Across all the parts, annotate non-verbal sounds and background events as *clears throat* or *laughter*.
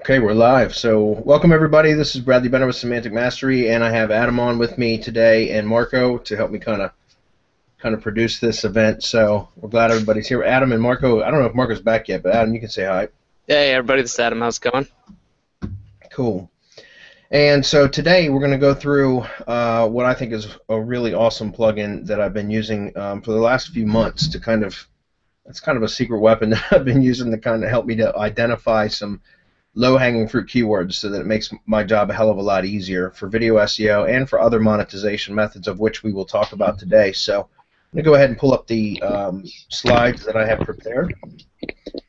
Okay, we're live. So, welcome everybody. This is Bradley Benner with Semantic Mastery, and I have Adam on with me today and Marco to help me kind of kind of produce this event. So, we're glad everybody's here. Adam and Marco. I don't know if Marco's back yet, but Adam, you can say hi. Hey everybody, this is Adam. How's it going? Cool. And so today we're going to go through uh, what I think is a really awesome plugin that I've been using um, for the last few months to kind of it's kind of a secret weapon *laughs* that I've been using to kind of help me to identify some low-hanging fruit keywords so that it makes my job a hell of a lot easier for video SEO and for other monetization methods of which we will talk about today. So I'm going to go ahead and pull up the um, slides that I have prepared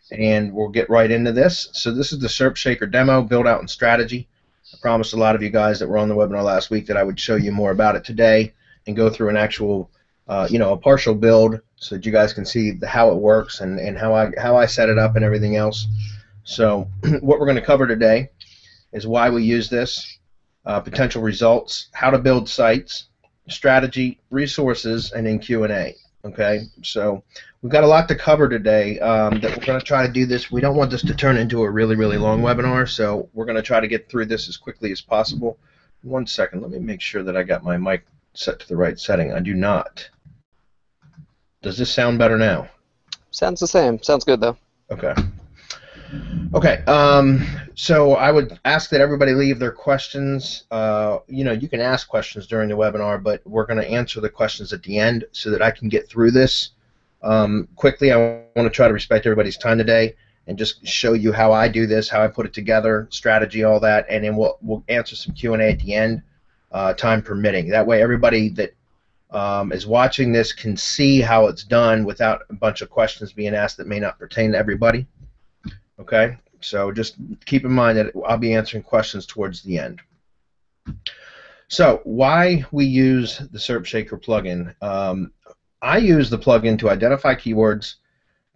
and we'll get right into this. So this is the SERP Shaker demo, build out and strategy. I promised a lot of you guys that were on the webinar last week that I would show you more about it today and go through an actual, uh, you know, a partial build so that you guys can see the, how it works and, and how I how I set it up and everything else. So *clears throat* what we're going to cover today is why we use this, uh, potential results, how to build sites, strategy, resources, and then Q&A. Okay, so we've got a lot to cover today. Um, that we're going to try to do this. We don't want this to turn into a really, really long webinar, so we're going to try to get through this as quickly as possible. One second, let me make sure that I got my mic set to the right setting. I do not. Does this sound better now? Sounds the same. Sounds good though. Okay. Okay, um, so I would ask that everybody leave their questions. Uh, you know, you can ask questions during the webinar, but we're going to answer the questions at the end so that I can get through this um, quickly. I want to try to respect everybody's time today and just show you how I do this, how I put it together, strategy, all that, and then we'll we'll answer some Q and A at the end, uh, time permitting. That way, everybody that um, is watching this can see how it's done without a bunch of questions being asked that may not pertain to everybody. Okay, so just keep in mind that I'll be answering questions towards the end. So why we use the SERP Shaker plugin? Um, I use the plugin to identify keywords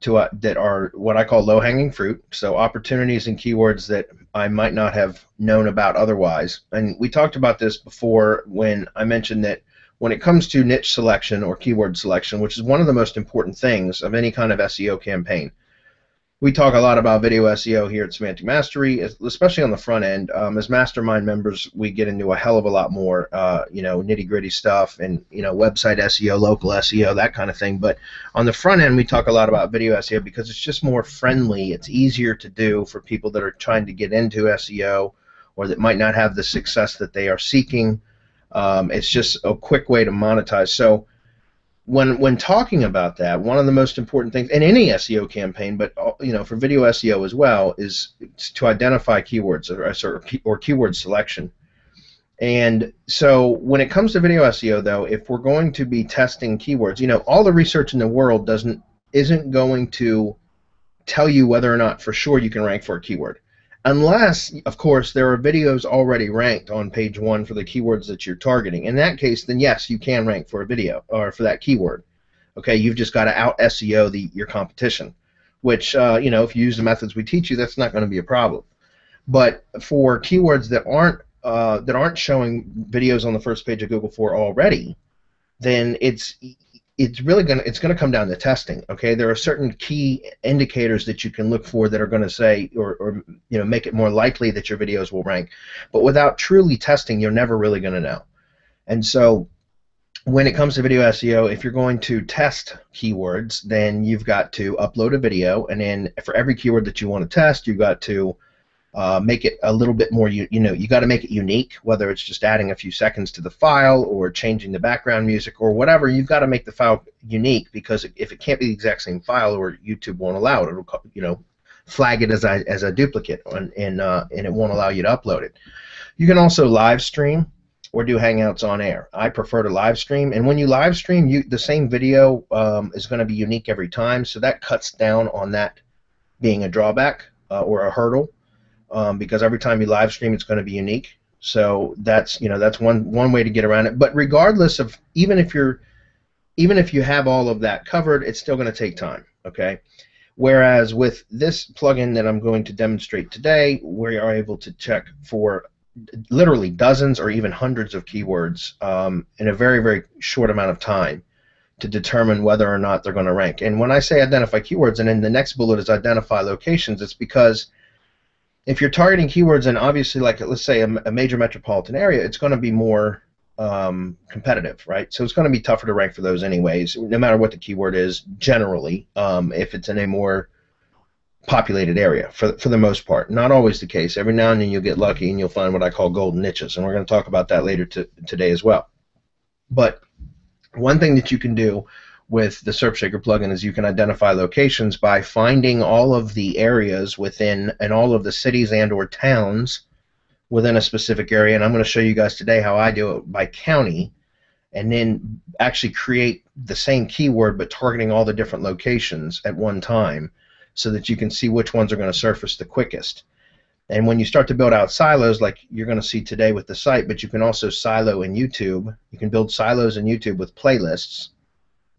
to uh, that are what I call low-hanging fruit, so opportunities and keywords that I might not have known about otherwise. And we talked about this before when I mentioned that when it comes to niche selection or keyword selection, which is one of the most important things of any kind of SEO campaign, we talk a lot about video SEO here at Semantic Mastery, especially on the front end. Um, as mastermind members, we get into a hell of a lot more, uh, you know, nitty gritty stuff and you know, website SEO, local SEO, that kind of thing. But on the front end, we talk a lot about video SEO because it's just more friendly. It's easier to do for people that are trying to get into SEO or that might not have the success that they are seeking. Um, it's just a quick way to monetize. So when when talking about that, one of the most important things in any SEO campaign, but uh, you know for video SEO as well, is to identify keywords or, or, or keyword selection. And so when it comes to video SEO, though, if we're going to be testing keywords, you know, all the research in the world doesn't isn't going to tell you whether or not for sure you can rank for a keyword unless, of course, there are videos already ranked on page one for the keywords that you're targeting. In that case, then yes, you can rank for a video or for that keyword. Okay, you've just got to out SEO the your competition, which uh, you know if you use the methods we teach you, that's not going to be a problem. But for keywords that aren't uh, that aren't showing videos on the first page of Google for already, then it's it's really going to it's going to come down to testing okay? There are certain key indicators that you can look for that are going to say or, or you know make it more likely that your videos will rank. But without truly testing you're never really going to know. And so when it comes to video SEO, if you're going to test keywords, then you've got to upload a video, and then for every keyword that you want to test, you've got to uh, make it a little bit more, you, you know, you got to make it unique, whether it's just adding a few seconds to the file or changing the background music or whatever, you've got to make the file unique because if it can't be the exact same file or YouTube won't allow it, it'll, you know, flag it as a, as a duplicate and, and, uh, and it won't allow you to upload it. You can also live stream or do Hangouts on air. I prefer to live stream, and when you live stream, you the same video um, is going to be unique every time, so that cuts down on that being a drawback uh, or a hurdle um, because every time you live stream, it's going to be unique. So that's you know that's one one way to get around it. But regardless of even if you're even if you have all of that covered, it's still going to take time. Okay. Whereas with this plugin that I'm going to demonstrate today, we are able to check for literally dozens or even hundreds of keywords um, in a very very short amount of time to determine whether or not they're going to rank. And when I say identify keywords, and then the next bullet is identify locations, it's because if you're targeting keywords in obviously like let's say a, a major metropolitan area, it's going to be more um, competitive, right? So it's going to be tougher to rank for those anyways, no matter what the keyword is. Generally, um, if it's in a more populated area, for for the most part, not always the case. Every now and then you'll get lucky and you'll find what I call golden niches, and we're going to talk about that later to, today as well. But one thing that you can do with the SERPShaker plugin is you can identify locations by finding all of the areas within and all of the cities and or towns within a specific area and I'm going to show you guys today how I do it by county and then actually create the same keyword but targeting all the different locations at one time so that you can see which ones are going to surface the quickest. And when you start to build out silos, like you're going to see today with the site, but you can also silo in YouTube. You can build silos in YouTube with playlists.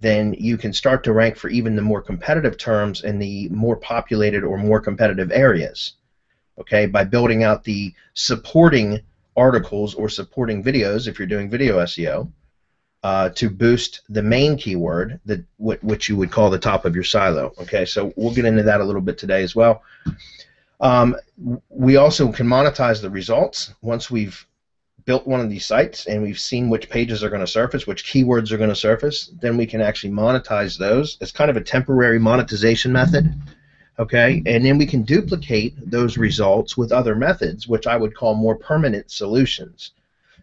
Then you can start to rank for even the more competitive terms in the more populated or more competitive areas okay, by building out the supporting articles or supporting videos if you're doing video SEO uh, to boost the main keyword that what which you would call the top of your silo. Okay, so we'll get into that a little bit today as well. Um, we also can monetize the results once we've built one of these sites and we've seen which pages are going to surface, which keywords are going to surface, then we can actually monetize those. It's kind of a temporary monetization method okay and then we can duplicate those results with other methods which i would call more permanent solutions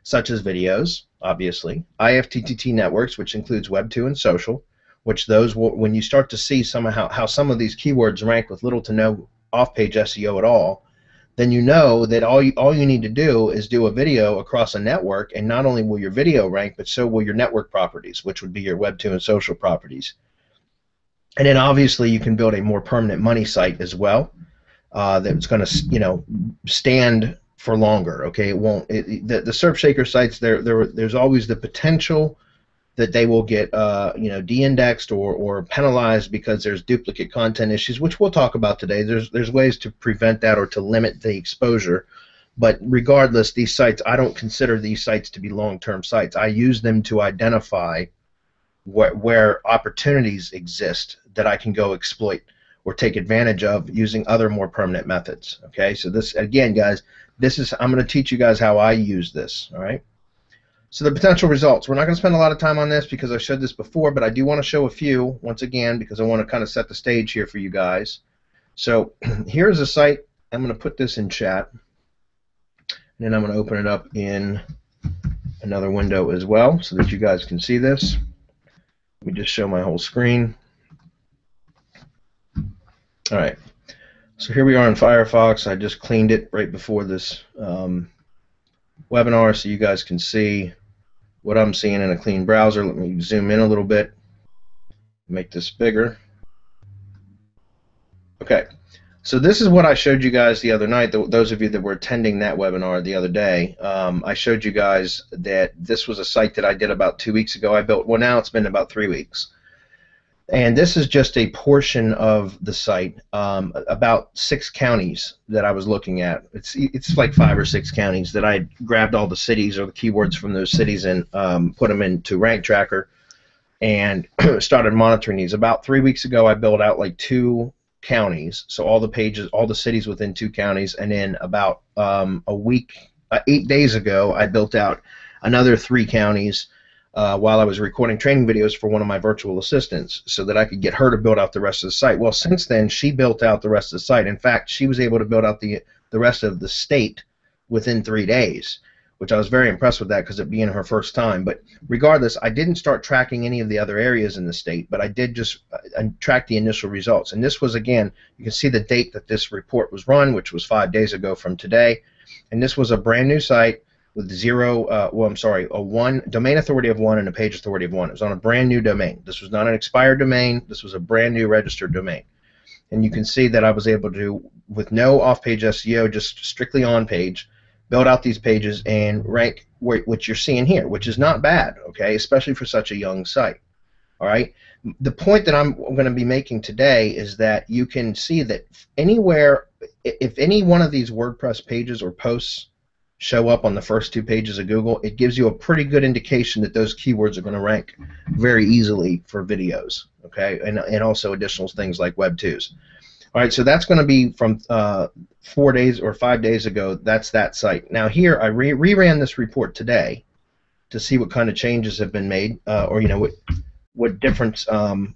such as videos obviously ifttt networks which includes web2 and social which those will, when you start to see some how, how some of these keywords rank with little to no off-page seo at all then you know that all you, all you need to do is do a video across a network and not only will your video rank but so will your network properties which would be your web2 and social properties and then obviously you can build a more permanent money site as well uh, that's going to you know stand for longer. Okay, it won't. It, the the SERPShaker sites there there there's always the potential that they will get uh, you know de-indexed or, or penalized because there's duplicate content issues, which we'll talk about today. There's there's ways to prevent that or to limit the exposure. But regardless, these sites I don't consider these sites to be long-term sites. I use them to identify where, where opportunities exist that I can go exploit or take advantage of using other more permanent methods. Okay, so this again, guys, this is I'm going to teach you guys how I use this. All right. So the potential results. We're not going to spend a lot of time on this because I showed this before, but I do want to show a few once again because I want to kind of set the stage here for you guys. So *clears throat* here's a site. I'm going to put this in chat, and then I'm going to open it up in another window as well so that you guys can see this. Let me just show my whole screen. All right. So here we are in Firefox. I just cleaned it right before this um, webinar so you guys can see what I'm seeing in a clean browser. Let me zoom in a little bit, make this bigger. Okay. So this is what I showed you guys the other night. Those of you that were attending that webinar the other day, um, I showed you guys that this was a site that I did about two weeks ago. I built. Well, now it's been about three weeks, and this is just a portion of the site, um, about six counties that I was looking at. It's it's like five or six counties that I grabbed all the cities or the keywords from those cities and um, put them into Rank Tracker and *clears throat* started monitoring these. About three weeks ago, I built out like two counties, so all the pages, all the cities within two counties, and then about um, a week, uh, eight days ago, I built out another three counties uh, while I was recording training videos for one of my virtual assistants, so that I could get her to build out the rest of the site. Well, since then, she built out the rest of the site. In fact, she was able to build out the the rest of the state within three days which I was very impressed with that because it being her first time. But regardless, I didn't start tracking any of the other areas in the state, but I did just uh, track the initial results. And this was, again, you can see the date that this report was run, which was five days ago from today. And this was a brand new site with zero, uh, well, I'm sorry, a one domain authority of one and a page authority of one. It was on a brand new domain. This was not an expired domain. This was a brand new registered domain. And you can see that I was able to, with no off-page SEO, just strictly on-page, build out these pages and rank what you're seeing here, which is not bad, okay, especially for such a young site. All right. The point that I'm going to be making today is that you can see that anywhere, if any one of these WordPress pages or posts show up on the first two pages of Google, it gives you a pretty good indication that those keywords are going to rank very easily for videos, okay, and, and also additional things like Web2s. All right, so that's going to be from uh, four days or five days ago. That's that site. Now here, I re- reran this report today to see what kind of changes have been made, uh, or you know what what difference um,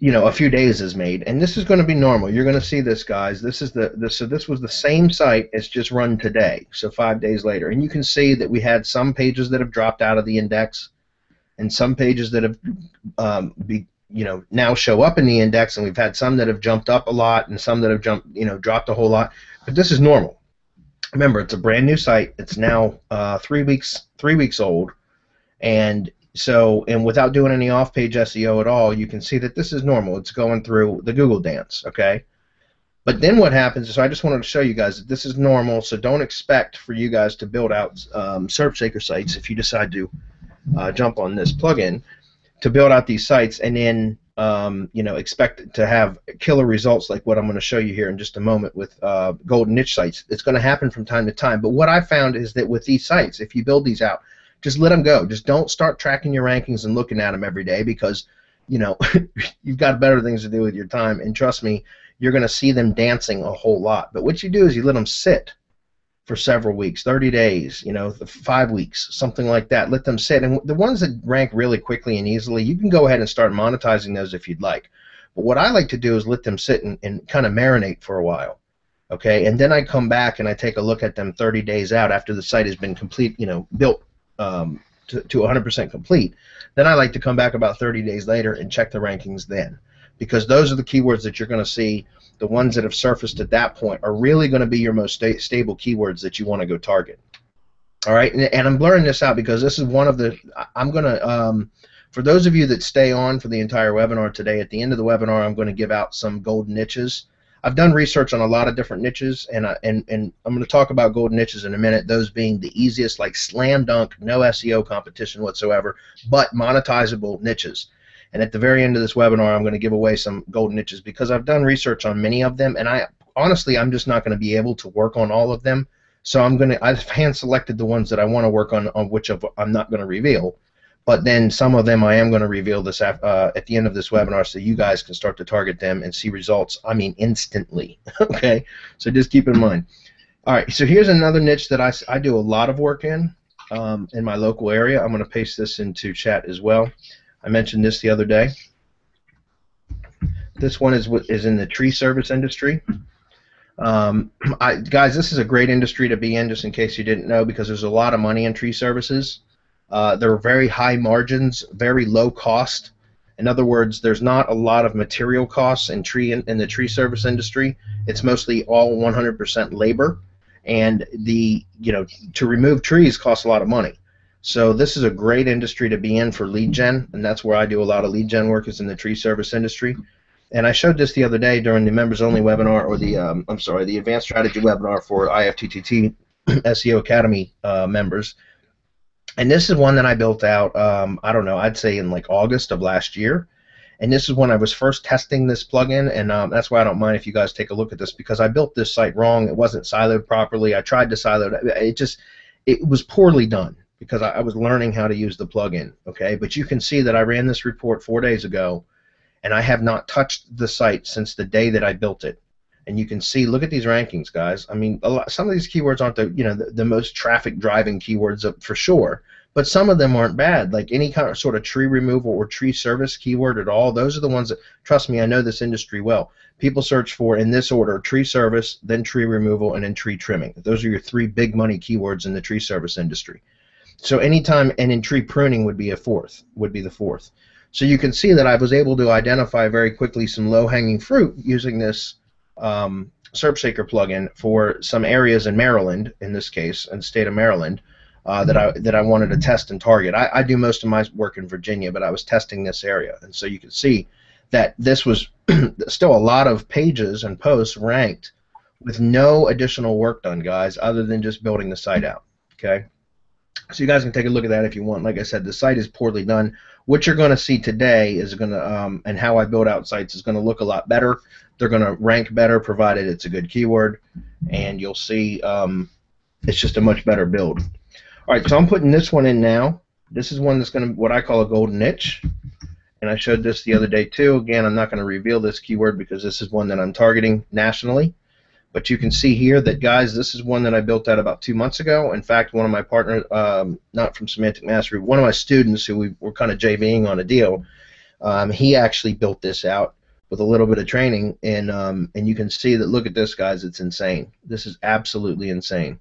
you know a few days is made. And this is going to be normal. You're going to see this, guys. This is the, the so this was the same site as just run today, so five days later, and you can see that we had some pages that have dropped out of the index, and some pages that have um, be, you know now show up in the index, and we've had some that have jumped up a lot, and some that have jumped you know dropped a whole lot. But this is normal. Remember, it's a brand new site. It's now uh, three weeks three weeks old, and so and without doing any off-page SEO at all, you can see that this is normal. It's going through the Google dance, okay? But then what happens is, so I just wanted to show you guys that this is normal. So don't expect for you guys to build out um, SERPShaker sites if you decide to uh, jump on this plugin to build out these sites and then um, you know expect to have killer results like what I'm going to show you here in just a moment with uh, golden niche sites. It's going to happen from time to time. But what I found is that with these sites, if you build these out, just let them go. Just don't start tracking your rankings and looking at them every day because you know *laughs* you've got better things to do with your time. And trust me, you're going to see them dancing a whole lot. But what you do is you let them sit for several weeks, 30 days, you know, five weeks, something like that. Let them sit. And the ones that rank really quickly and easily, you can go ahead and start monetizing those if you'd like. But what I like to do is let them sit and, and kind of marinate for a while. Okay, and then I come back and I take a look at them 30 days out after the site has been complete, you know, built um, to, to 100% complete. Then I like to come back about 30 days later and check the rankings then, because those are the keywords that you're going to see the ones that have surfaced at that point are really going to be your most sta- stable keywords that you want to go target. All right, and, and, I'm blurring this out because this is one of the. I'm going to, um, for those of you that stay on for the entire webinar today, at the end of the webinar, I'm going to give out some golden niches. I've done research on a lot of different niches, and I, and and I'm going to talk about golden niches in a minute. Those being the easiest, like slam dunk, no SEO competition whatsoever, but monetizable niches. And at the very end of this webinar, I'm going to give away some golden niches because I've done research on many of them, and I honestly I'm just not going to be able to work on all of them. So I'm going to I've hand selected the ones that I want to work on, on which of I'm not going to reveal. But then some of them I am going to reveal this uh, at the end of this webinar, so you guys can start to target them and see results. I mean instantly. *laughs* okay, so just keep in mind. All right, so here's another niche that I, I do a lot of work in um, in my local area. I'm going to paste this into chat as well. I mentioned this the other day. This one is is in the tree service industry. Um, *clears throat* I, guys, this is a great industry to be in, just in case you didn't know, because there's a lot of money in tree services. Uh, there are very high margins, very low cost. In other words, there's not a lot of material costs in tree in, in the tree service industry. It's mostly all 100% labor, and the you know to remove trees costs a lot of money. So this is a great industry to be in for lead gen, and that's where I do a lot of lead gen work is in the tree service industry. And I showed this the other day during the members only webinar, or the um, I'm sorry, the advanced strategy webinar for IFTTT SEO Academy uh, members. And this is one that I built out. Um, I don't know, I'd say in like August of last year. And this is when I was first testing this plugin, and um, that's why I don't mind if you guys take a look at this because I built this site wrong. It wasn't siloed properly. I tried to silo it. It just it was poorly done because I, I was learning how to use the plugin. Okay, but you can see that I ran this report four days ago, and I have not touched the site since the day that I built it. And you can see, look at these rankings, guys. I mean, lot, some of these keywords aren't the you know the, the most traffic driving keywords for sure, but some of them aren't bad. Like any kind of sort of tree removal or tree service keyword at all. Those are the ones that, trust me, I know this industry well. People search for in this order: tree service, then tree removal, and then tree trimming. Those are your three big money keywords in the tree service industry. So anytime, and in tree pruning would be a fourth, would be the fourth. So you can see that I was able to identify very quickly some low-hanging fruit using this um, SERPShaker plugin for some areas in Maryland, in this case, in the state of Maryland, uh, that I that I wanted to test and target. I, I do most of my work in Virginia, but I was testing this area, and so you can see that this was *clears throat* still a lot of pages and posts ranked with no additional work done, guys, other than just building the site out. Okay. So you guys can take a look at that if you want. Like I said, the site is poorly done. What you're going to see today is going to, um, and how I build out sites is going to look a lot better. They're going to rank better, provided it's a good keyword, and you'll see um, it's just a much better build. All right, so I'm putting this one in now. This is one that's going to what I call a golden niche, and I showed this the other day too. Again, I'm not going to reveal this keyword because this is one that I'm targeting nationally. But you can see here that, guys, this is one that I built out about two months ago. In fact, one of my partners, um, not from Semantic Mastery, one of my students who we were kind of JVing on a deal, um, he actually built this out with a little bit of training, and um, and you can see that. Look at this, guys. It's insane. This is absolutely insane.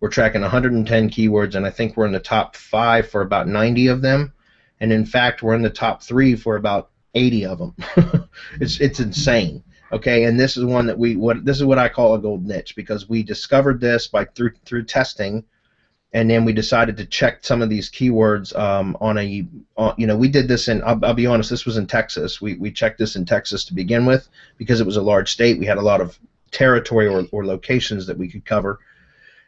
We're tracking 110 keywords, and I think we're in the top five for about 90 of them. And in fact, we're in the top three for about 80 of them. *laughs* it's it's insane. Okay, and this is one that we what this is what I call a gold niche because we discovered this by through through testing, and then we decided to check some of these keywords um, on a on, you know we did this in I'll, I'll be honest this was in Texas we we checked this in Texas to begin with because it was a large state we had a lot of territory or, or locations that we could cover.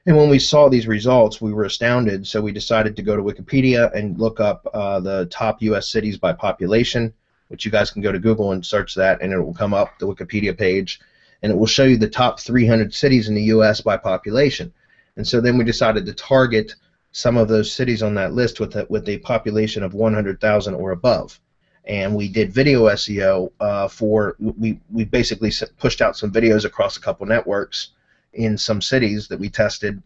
And when we saw these results, we were astounded. So we decided to go to Wikipedia and look up uh, the top U.S. cities by population which you guys can go to Google and search that, and it will come up the Wikipedia page, and it will show you the top 300 cities in the U.S. by population. And so then we decided to target some of those cities on that list with a, with a population of 100,000 or above. And we did video SEO uh, for we we basically pushed out some videos across a couple networks in some cities that we tested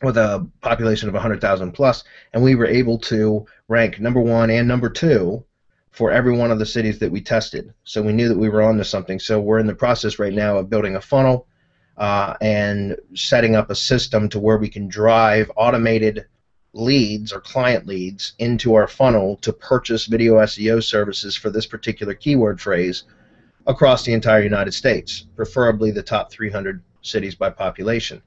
with a population of 100,000 plus, and we were able to rank number one and number two for every one of the cities that we tested. So we knew that we were onto something. So we're in the process right now of building a funnel uh, and setting up a system to where we can drive automated leads or client leads into our funnel to purchase video SEO services for this particular keyword phrase across the entire United States, preferably the top 300 cities by population.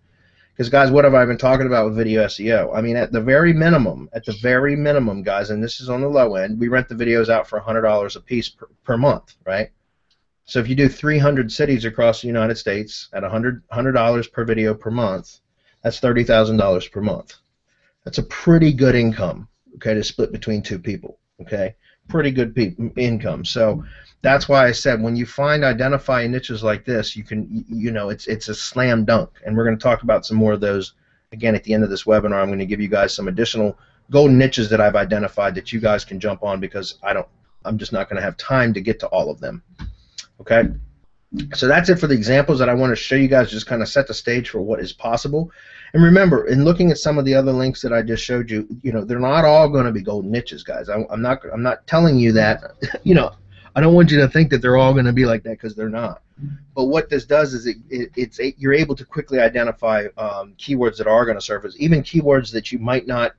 Because guys, what have I been talking about with video SEO? I mean, at the very minimum, at the very minimum, guys, and this is on the low end, we rent the videos out for $100 a piece per, per month, right? So if you do 300 cities across the United States at $100, $100 per video per month, that's $30,000 per month. That's a pretty good income, okay, to split between two people, okay? Pretty good pe- income. So that's why I said when you find identifying niches like this, you can you know it's it's a slam dunk, and we're going to talk about some more of those again at the end of this webinar. I'm going to give you guys some additional golden niches that I've identified that you guys can jump on because I don't I'm just not going to have time to get to all of them. Okay. So that's it for the examples that I want to show you guys, just kind of set the stage for what is possible. And remember, in looking at some of the other links that I just showed you, you know, they're not all going to be golden niches, guys. I'm, I'm not, I'm not telling you that. *laughs* You know, I don't want you to think that they're all going to be like that because they're not. But what this does is it, it it's a, you're able to quickly identify um, keywords that are going to surface, even keywords that you might not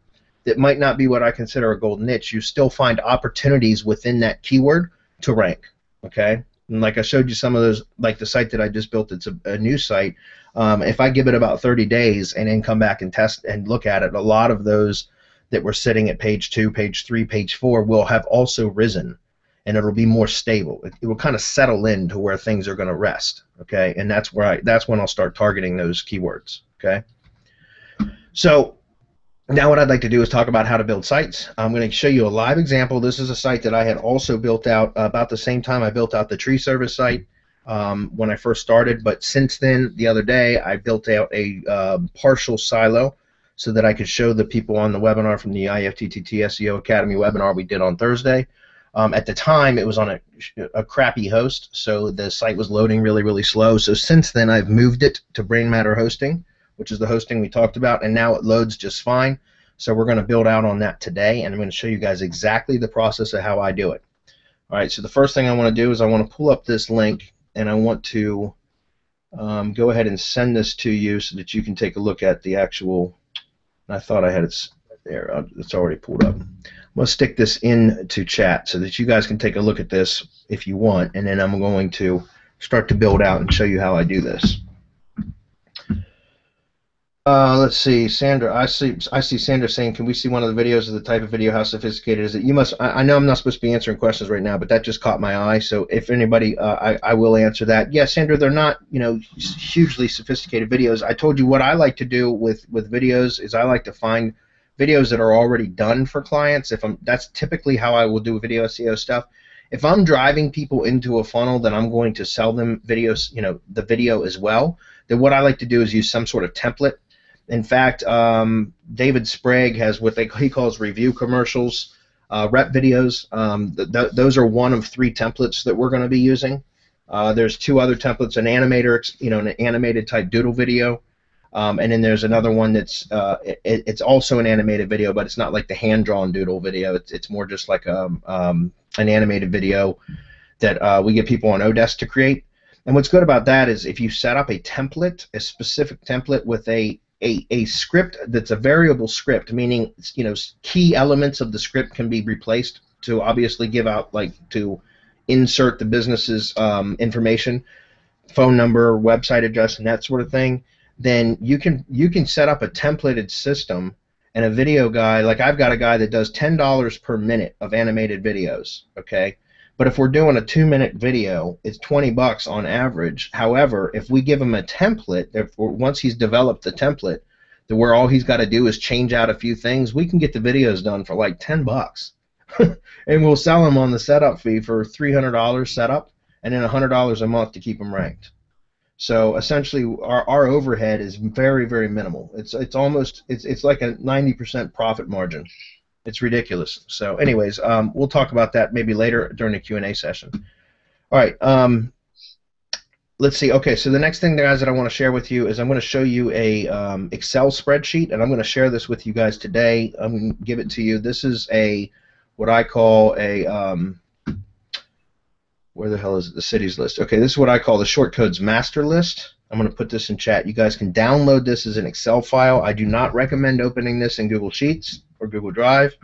that might not be what I consider a golden niche. You still find opportunities within that keyword to rank. Okay, and like I showed you some of those, like the site that I just built, it's a, a new site. Um, if I give it about 30 days and then come back and test and look at it, a lot of those that were sitting at page two, page three, page four will have also risen and it'll be more stable. It, it will kind of settle in to where things are going to rest. Okay, and that's where I that's when I'll start targeting those keywords. Okay. So now what I'd like to do is talk about how to build sites. I'm going to show you a live example. This is a site that I had also built out about the same time I built out the tree service site um, when I first started. But since then, the other day, I built out a uh, partial silo so that I could show the people on the webinar from the IFTTT SEO Academy webinar we did on Thursday. Um, at the time, it was on a, a crappy host, so the site was loading really, really slow. So since then, I've moved it to Brain Matter Hosting, which is the hosting we talked about, and now it loads just fine. So we're going to build out on that today, and I'm going to show you guys exactly the process of how I do it. All right, so the first thing I want to do is I want to pull up this link, and I want to um, go ahead and send this to you so that you can take a look at the actual. I thought I had it there. It's already pulled up. I'm going to stick this into chat so that you guys can take a look at this if you want, and then I'm going to start to build out and show you how I do this. Uh, let's see, Sandra. I see. I see Sandra saying, "Can we see one of the videos of the type of video? How sophisticated is it?" You must. I, I know I'm not supposed to be answering questions right now, but that just caught my eye. So if anybody, uh, I, I will answer that. Yeah, Sandra, they're not, you know, hugely sophisticated videos. I told you what I like to do with with videos is I like to find videos that are already done for clients. If I'm that's typically how I will do video SEO stuff. If I'm driving people into a funnel that I'm going to sell them videos, you know, the video as well, then what I like to do is use some sort of template. In fact, um, David Sprague has what they, he calls review commercials. uh, rep videos. Um, th- th- those are one of three templates that we're going to be using. Uh, there's two other templates: an animator, you know, an animated type doodle video, um, and then there's another one that's uh, it, it's also an animated video, but it's not like the hand-drawn doodle video. It's, it's more just like a, um, um, an animated video that uh, we get people on Odesk to create. And what's good about that is if you set up a template, a specific template with a a, a script that's a variable script, meaning you know key elements of the script can be replaced to obviously give out like to insert the business's um, information, phone number, website address, and that sort of thing. Then you can you can set up a templated system and a video guy like I've got a guy that does ten dollars per minute of animated videos. Okay, but if we're doing a two minute video, it's 20 bucks on average. However, if we give him a template, if once he's developed the template, that where all he's got to do is change out a few things, we can get the videos done for like 10 bucks. *laughs* and we'll sell them on the setup fee for $300 setup and then $100 a month to keep them ranked. So essentially, our, our overhead is very, very minimal. It's it's almost it's it's like a 90% profit margin. It's ridiculous. So, anyways, um, we'll talk about that maybe later during the Q and A session. All right. Um, let's see. Okay, so the next thing, guys, that I want to share with you is I'm going to show you a um, Excel spreadsheet, and I'm going to share this with you guys today. I'm going to give it to you. This is a what I call a um, where the hell is it? The cities list. Okay, this is what I call the short codes master list. I'm going to put this in chat. You guys can download this as an Excel file. I do not recommend opening this in Google Sheets or Google Drive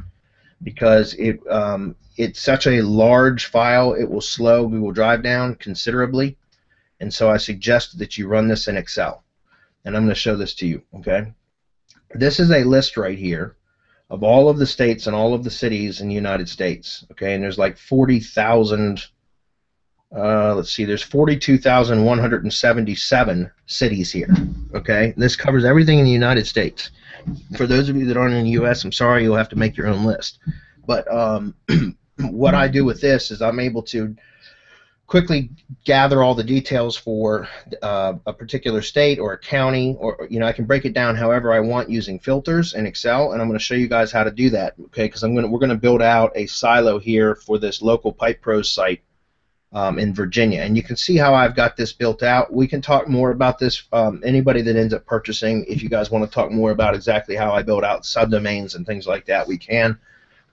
because it um, it's such a large file. It will slow Google Drive down considerably, and so I suggest that you run this in Excel. And I'm going to show this to you. Okay, this is a list right here of all of the states and all of the cities in the United States. Okay, and there's like 40,000 uh, let's see, there's 42,177 cities here. Okay, this covers everything in the United States. For those of you that aren't in the U.S., I'm sorry, you'll have to make your own list. But um, *clears throat* what I do with this is I'm able to quickly gather all the details for uh, a particular state or a county, or you know, I can break it down however I want using filters in Excel, and I'm going to show you guys how to do that. Okay, because I'm going to we're going to build out a silo here for this local Pipe Pros site um, in Virginia. And you can see how I've got this built out. We can talk more about this. Um, anybody that ends up purchasing, if you guys want to talk more about exactly how I build out subdomains and things like that, we can.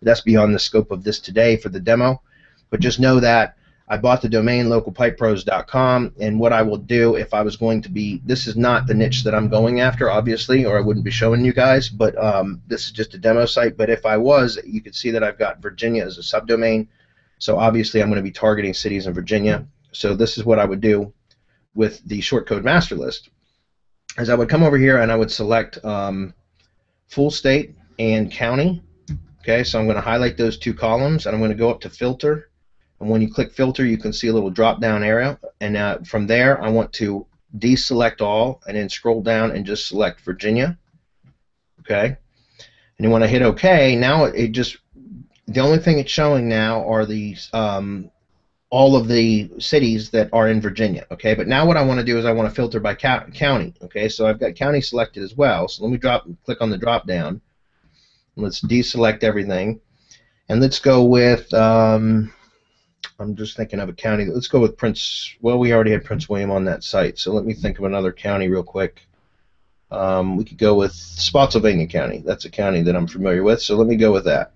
That's beyond the scope of this today for the demo. But just know that I bought the domain localpipepros.com, and what I will do if I was going to be, this is not the niche that I'm going after, obviously, or I wouldn't be showing you guys, but um, this is just a demo site. But if I was, you could see that I've got Virginia as a subdomain so obviously I'm going to be targeting cities in Virginia. So this is what I would do with the short code master list. As I would come over here and I would select um, full state and county. Okay, so I'm going to highlight those two columns and I'm going to go up to filter. And when you click filter, you can see a little drop down area. And uh, from there, I want to deselect all and then scroll down and just select Virginia. Okay. And you want to hit OK. Now it just the only thing it's showing now are the um, all of the cities that are in Virginia. Okay, but now what I want to do is I want to filter by county. Okay, so I've got county selected as well. So let me drop, click on the drop down. Let's deselect everything, and let's go with. Um, I'm just thinking of a county. Let's go with Prince. Well, we already had Prince William on that site, so let me think of another county real quick. Um, we could go with Spotsylvania County. That's a county that I'm familiar with, so let me go with that.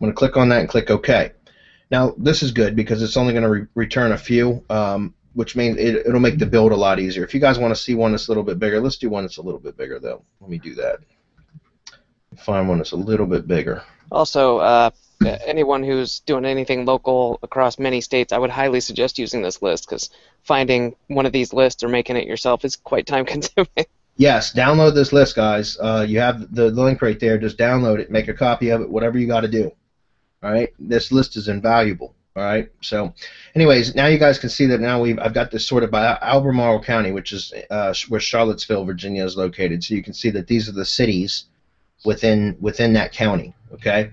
I'm going to click on that and click OK. Now this is good because it's only going to re return a few, um, which means it, will make the build a lot easier. If you guys want to see one that's a little bit bigger, let's do one that's a little bit bigger though. Let me do that. Find one that's a little bit bigger. Also, uh, anyone who's doing anything local across many states, I would highly suggest using this list because finding one of these lists or making it yourself is quite time consuming. *laughs* Yes, download this list, guys. Uh, you have the, the link right there. Just download it, make a copy of it, whatever you got to do. All right, this list is invaluable. All right. So, anyways, now you guys can see that now we've I've got this sorted by Albemarle County, which is uh, where Charlottesville, Virginia, is located. So you can see that these are the cities within within that county. Okay.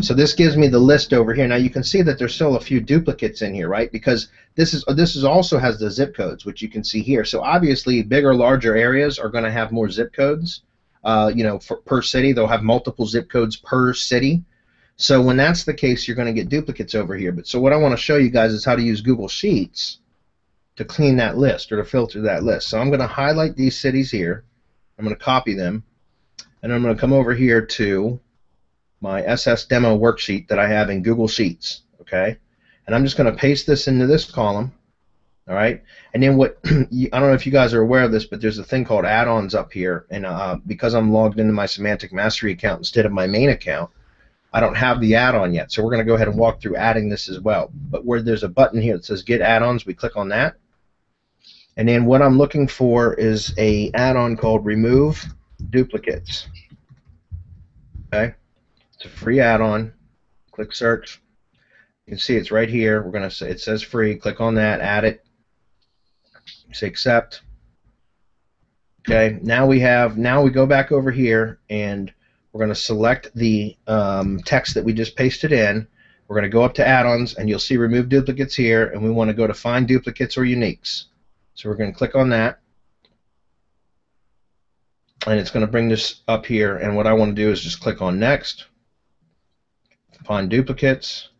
So this gives me the list over here. Now you can see that there's still a few duplicates in here, right? Because this is this is also has the zip codes, which you can see here. So obviously, bigger, larger areas are going to have more zip codes. Uh, you know, for, per city, they'll have multiple zip codes per city. So when that's the case, you're going to get duplicates over here. But so what I want to show you guys is how to use Google Sheets to clean that list or to filter that list. So I'm going to highlight these cities here. I'm going to copy them, and I'm going to come over here to my SS demo worksheet that I have in Google Sheets. Okay, and I'm just going to paste this into this column. All right, and then what? *clears throat* I don't know if you guys are aware of this, but there's a thing called add-ons up here, and uh, because I'm logged into my Semantic Mastery account instead of my main account, I don't have the add-on yet. So we're going to go ahead and walk through adding this as well. But where there's a button here that says Get Add-ons, we click on that, and then what I'm looking for is a add-on called Remove Duplicates. Okay, it's a free add-on. Click Search. You can see it's right here. We're gonna say it says free. Click on that. Add it say accept. Okay, now we have, now we go back over here and we're going to select the um, text that we just pasted in. We're going to go up to add-ons and you'll see remove duplicates here and we want to go to find duplicates or uniques. So we're going to click on that and it's going to bring this up here and what I want to do is just click on next, find duplicates,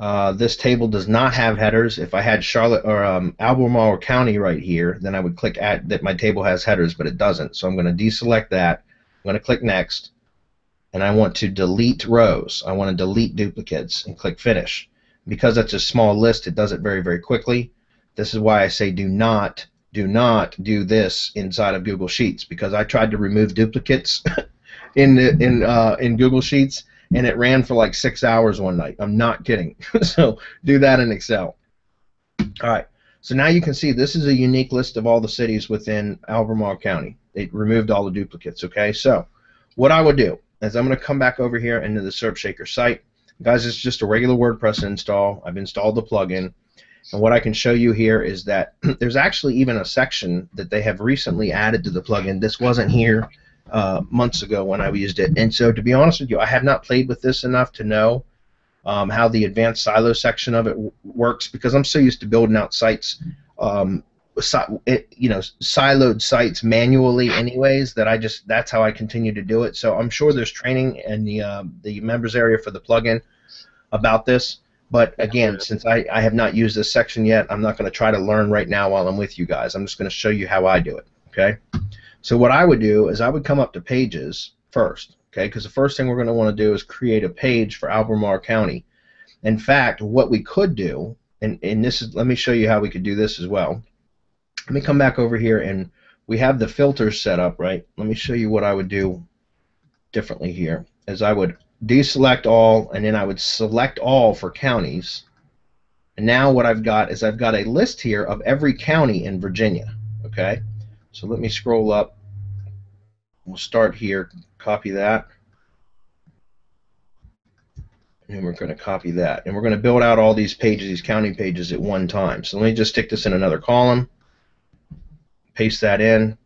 uh, this table does not have headers. If I had Charlotte or um, Albemarle County right here, then I would click at that my table has headers, but it doesn't. So I'm going to deselect that. I'm going to click next, and I want to delete rows. I want to delete duplicates and click finish. Because that's a small list, it does it very very quickly. This is why I say do not do not do this inside of Google Sheets because I tried to remove duplicates *laughs* in the, in uh, in Google Sheets and it ran for like six hours one night. I'm not kidding. *laughs* so do that in Excel. All right. So now you can see this is a unique list of all the cities within Albemarle County. It removed all the duplicates. Okay. So what I would do is I'm going to come back over here into the SERP Shaker site. Guys, it's just a regular WordPress install. I've installed the plugin. And what I can show you here is that *clears throat* there's actually even a section that they have recently added to the plugin. This wasn't here uh, months ago when I used it. And so, to be honest with you, I have not played with this enough to know um, how the advanced silo section of it works because I'm so used to building out sites, um, you know, siloed sites manually, anyways. That I just that's how I continue to do it. So I'm sure there's training in the uh, the members area for the plugin about this. But again, since I, I have not used this section yet, I'm not going to try to learn right now while I'm with you guys. I'm just going to show you how I do it. Okay. So what I would do is I would come up to pages first, okay? Because the first thing we're going to want to do is create a page for Albemarle County. In fact, what we could do, and, and this is, let me show you how we could do this as well. Let me come back over here and we have the filters set up, right? Let me show you what I would do differently here. As I would deselect all, and then I would select all for counties. And now what I've got is I've got a list here of every county in Virginia, okay? So let me scroll up. We'll start here, copy that. And we're going to copy that. And we're going to build out all these pages, these county pages at one time. So let me just stick this in another column, paste that in.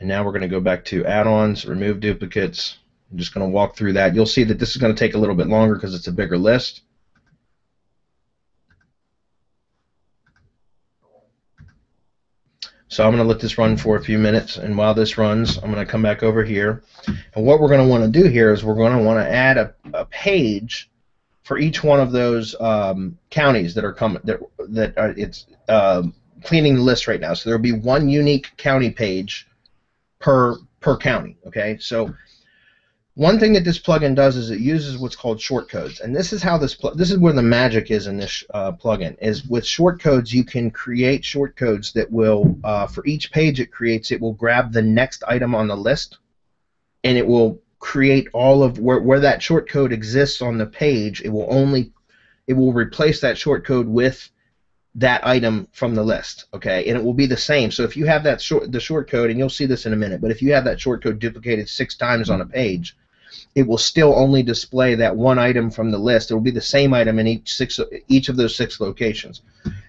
And now we're going to go back to add-ons, remove duplicates. I'm just going to walk through that. You'll see that this is going to take a little bit longer because it's a bigger list. So I'm going to let this run for a few minutes, and while this runs, I'm going to come back over here. And what we're going to want to do here is we're going to want to add a, a page for each one of those um, counties that are coming that that are, it's uh, cleaning the list right now. So there will be one unique county page per per county. Okay, so one thing that this plugin does is it uses what's called shortcodes, and this is how this this is where the magic is in this uh, plugin. Is with shortcodes you can create shortcodes that will, uh, for each page it creates, it will grab the next item on the list, and it will create all of where where that shortcode exists on the page. It will only, it will replace that shortcode with that item from the list, okay? And it will be the same. So if you have that short the shortcode, and you'll see this in a minute, but if you have that shortcode duplicated six times on a page it will still only display that one item from the list. It will be the same item in each six each of those six locations.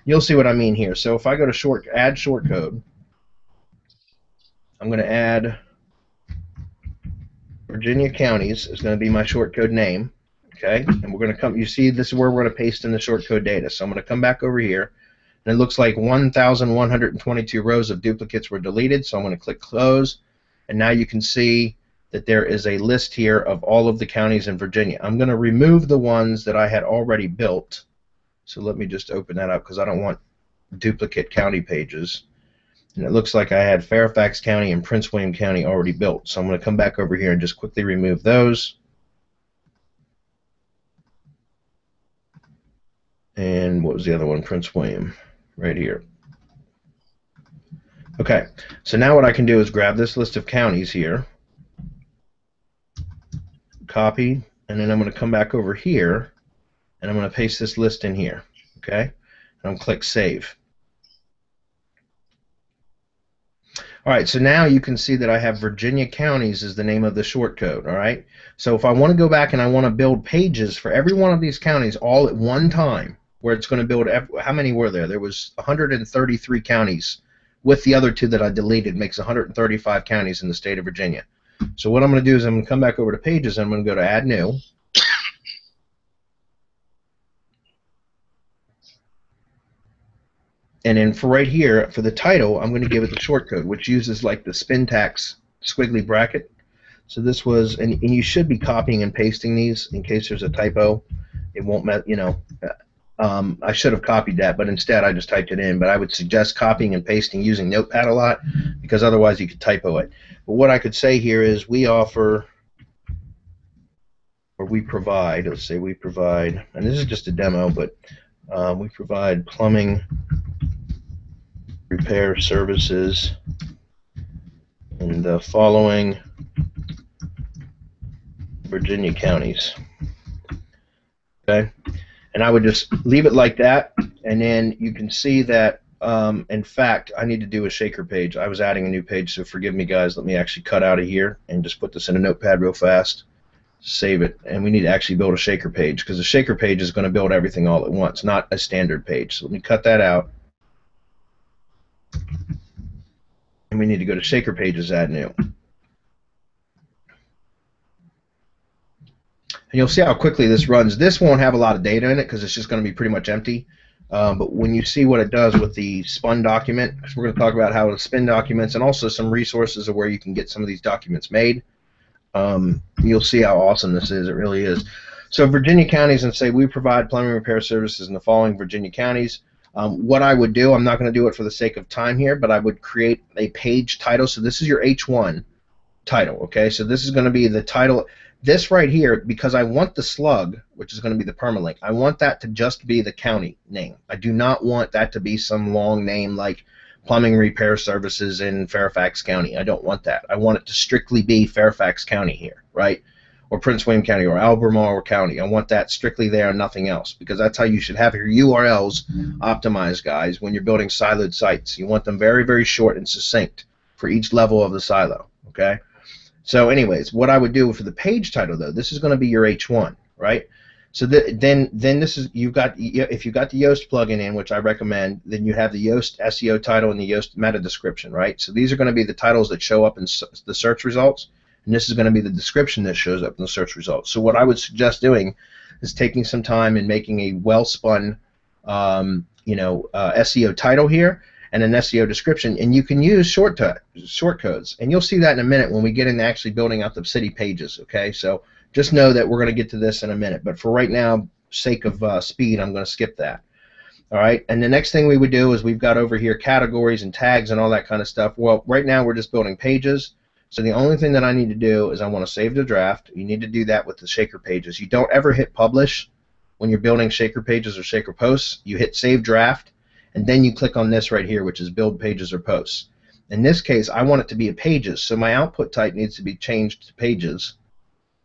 You'll see what I mean here. So if I go to short add short code, I'm going to add Virginia counties is going to be my short code name. Okay, and we're going to come. You see, this is where we're going to paste in the short code data. So I'm going to come back over here, and it looks like 1,122 rows of duplicates were deleted. So I'm going to click close, and now you can see that there is a list here of all of the counties in Virginia. I'm going to remove the ones that I had already built. So let me just open that up because I don't want duplicate county pages. And it looks like I had Fairfax County and Prince William County already built. So I'm going to come back over here and just quickly remove those. And what was the other one? Prince William, right here. Okay, so now what I can do is grab this list of counties here, copy, and then I'm going to come back over here, and I'm going to paste this list in here, okay? And I'm going to click Save. All right, so now you can see that I have Virginia counties as the name of the short code, all right? So if I want to go back and I want to build pages for every one of these counties all at one time, where it's going to build, how many were there? There was 133 counties with the other two that I deleted makes 135 counties in the state of Virginia. So what I'm going to do is I'm going to come back over to Pages and I'm going to go to Add New. And then for right here, for the title, I'm going to give it the short code, which uses like the Spintax squiggly bracket. So this was, and, and you should be copying and pasting these in case there's a typo. It won't, you know, um, I should have copied that, but instead I just typed it in. But I would suggest copying and pasting using Notepad a lot because otherwise you could typo it. But what I could say here is we offer or we provide, let's say we provide, and this is just a demo, but um, we provide plumbing repair services in the following Virginia counties. Okay and I would just leave it like that, and then you can see that. Um, in fact, I need to do a shaker page. I was adding a new page, so forgive me, guys. Let me actually cut out of here and just put this in a notepad real fast. Save it, and we need to actually build a shaker page because the shaker page is going to build everything all at once, not a standard page. So let me cut that out. And we need to go to shaker pages, add new. And you'll see how quickly this runs. This won't have a lot of data in it because it's just going to be pretty much empty. Um, but when you see what it does with the spun document, we're going to talk about how to spin documents and also some resources of where you can get some of these documents made. Um, you'll see how awesome this is. It really is. So Virginia counties and say we provide plumbing repair services in the following Virginia counties. Um, what I would do, I'm not going to do it for the sake of time here, but I would create a page title. So this is your H1 title, okay? So this is going to be the title. This right here, because I want the slug, which is going to be the permalink, I want that to just be the county name. I do not want that to be some long name like plumbing repair services in Fairfax County. I don't want that. I want it to strictly be Fairfax County here, right? Or Prince William County or Albemarle County. I want that strictly there and nothing else because that's how you should have your URLs optimized, guys, when you're building siloed sites. You want them very, very short and succinct for each level of the silo, okay? So, anyways, what I would do for the page title though, this is going to be your H1, right? So th- then, then this is you've got if you got the Yoast plugin in, which I recommend, then you have the Yoast SEO title and the Yoast meta description, right? So these are going to be the titles that show up in the search results, and this is going to be the description that shows up in the search results. So what I would suggest doing is taking some time and making a well-spun, um, you know, uh, SEO title here, and an SEO description, and you can use short short codes, and you'll see that in a minute when we get into actually building out the city pages. Okay, so just know that we're going to get to this in a minute, but for right now, sake of uh, speed, I'm going to skip that. All right, and the next thing we would do is we've got over here categories and tags and all that kind of stuff. Well, right now we're just building pages. So the only thing that I need to do is I want to save the draft. You need to do that with the shaker pages. You don't ever hit publish when you're building shaker pages or shaker posts. You hit save draft and then you click on this right here, which is build pages or posts. In this case, I want it to be a pages, so my output type needs to be changed to pages.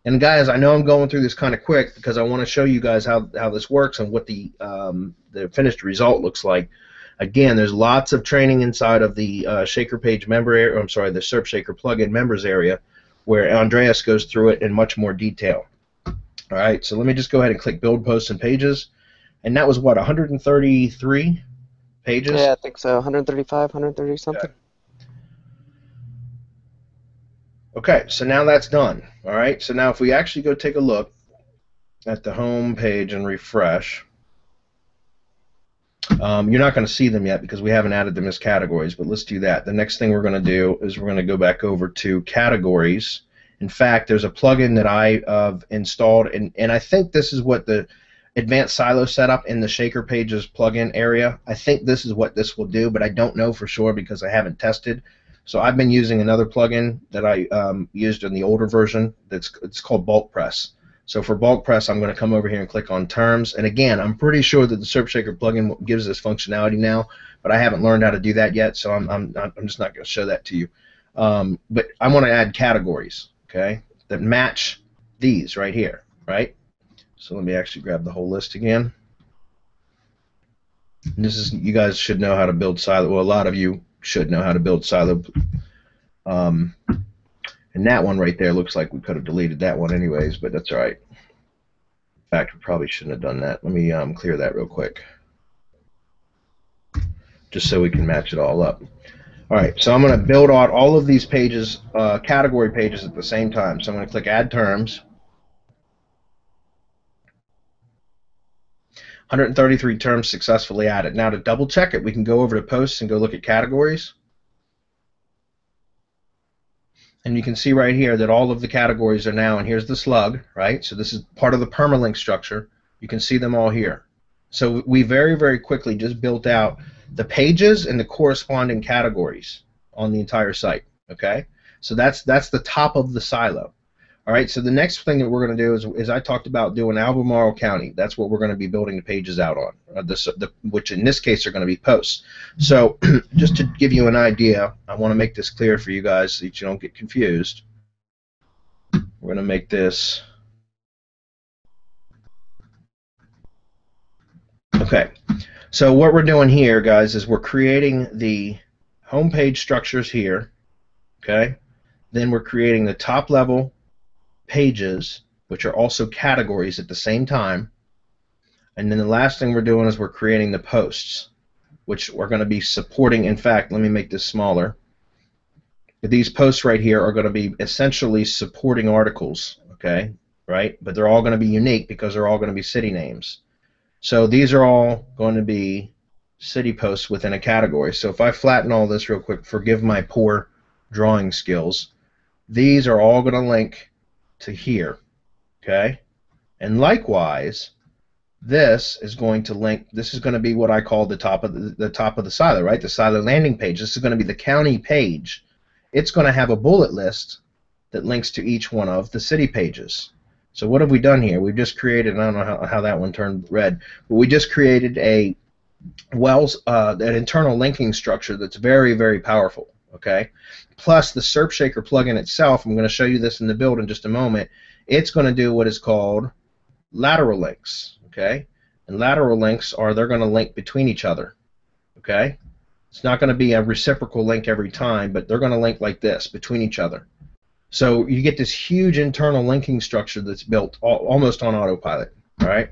And guys, I know I'm going through this kind of quick because I want to show you guys how, how this works and what the um, the finished result looks like. Again, there's lots of training inside of the uh, Shaker Page member area. I'm sorry, the SERP Shaker plugin members area, where Andreas goes through it in much more detail. All right, so let me just go ahead and click Build Posts and Pages, and that was what 133 pages? Yeah, I think so. 135, 130 something. Okay, so now that's done. All right, so now if we actually go take a look at the home page and refresh, um, you're not going to see them yet because we haven't added them as categories, but let's do that. The next thing we're going to do is we're going to go back over to categories, In fact, there's a plugin that I have installed, and, and I think this is what the advanced silo setup in the Shaker Pages plugin area. I think this is what this will do, but I don't know for sure because I haven't tested. So I've been using another plugin that I um, used in the older version. That's it's called BulkPress. So for BulkPress, I'm going to come over here and click on terms. And again, I'm pretty sure that the SERP Shaker plugin gives this functionality now, but I haven't learned how to do that yet, so I'm, I'm, I'm just not going to show that to you. Um, but I want to add categories, okay, that match these right here, right? So let me actually grab the whole list again. And this is you guys should know how to build silo. Well, a lot of you should know how to build silo. Um, and that one right there looks like we could have deleted that one anyways, but that's all right. In fact, we probably shouldn't have done that. Let me um, clear that real quick. Just so we can match it all up. All right, so I'm going to build out all of these pages, uh, category pages at the same time. So I'm going to click Add Terms. 133 terms successfully added. Now to double check it, we can go over to Posts and go look at categories. And you can see right here that all of the categories are now, and here's the slug, right? So this is part of the permalink structure. You can see them all here. So we very, very quickly just built out the pages and the corresponding categories on the entire site, okay? So that's that's the top of the silo. All right, so the next thing that we're going to do is, is I talked about doing Albemarle County. That's what we're going to be building the pages out on, uh, this, the, which in this case are going to be posts. So *clears throat* just to give you an idea, I want to make this clear for you guys so that you don't get confused. We're going to make this. Okay, so what we're doing here, guys, is we're creating the homepage structures here. Okay, then we're creating the top level pages, which are also categories at the same time. And then the last thing we're doing is we're creating the posts, which we're going to be supporting. In fact, let me make this smaller. These posts right here are going to be essentially supporting articles, okay, right? But they're all going to be unique because they're all going to be city names. So these are all going to be city posts within a category. So if I flatten all this real quick, forgive my poor drawing skills, these are all going to link to here. Okay? And likewise, this is going to link this is going to be what I call the top of the, the top of the silo, right? The silo landing page. This is going to be the county page. It's going to have a bullet list that links to each one of the city pages. So what have we done here? We've just created, I don't know how, how that one turned red, but we just created a Wells, uh, an internal linking structure that's very, very powerful. Okay, plus the SERP Shaker plugin itself. I'm going to show you this in the build in just a moment. It's going to do what is called lateral links. Okay, and lateral links are they're going to link between each other. Okay, it's not going to be a reciprocal link every time, but they're going to link like this between each other. So you get this huge internal linking structure that's built almost on autopilot. All right.